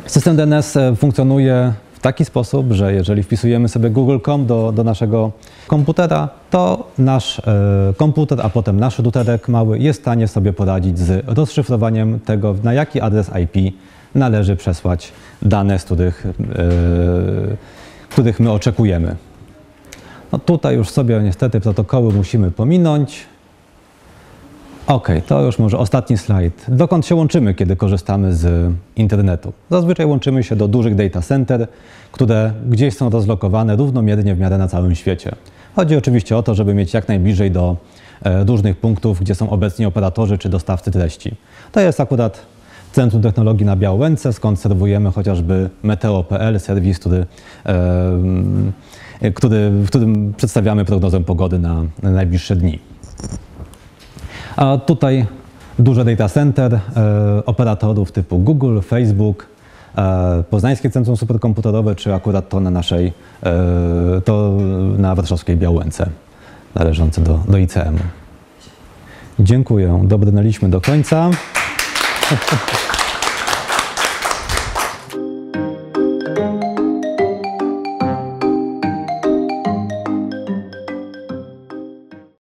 System DNS e, funkcjonuje w taki sposób, że jeżeli wpisujemy sobie google.com do, do naszego komputera, to nasz e, komputer, a potem nasz routerek mały jest w stanie sobie poradzić z rozszyfrowaniem tego, na jaki adres IP należy przesłać dane, z których, których my oczekujemy. No tutaj już sobie niestety protokoły musimy pominąć. Ok, to już może ostatni slajd. Dokąd się łączymy, kiedy korzystamy z internetu? Zazwyczaj łączymy się do dużych data center, które gdzieś są rozlokowane równomiernie w miarę na całym świecie. Chodzi oczywiście o to, żeby mieć jak najbliżej do e, różnych punktów, gdzie są obecni operatorzy czy dostawcy treści. To jest akurat Centrum Technologii na Białęce, skąd serwujemy chociażby Meteo.pl, serwis, który, e, który, w którym przedstawiamy prognozę pogody na, na najbliższe dni. A tutaj duże data center e, operatorów typu Google, Facebook, e, Poznańskie Centrum Superkomputerowe, czy akurat to na naszej, e, to na warszawskiej Białęce, należące do, do ICM-u. Dziękuję, dobrnęliśmy do końca. [LAUGHS]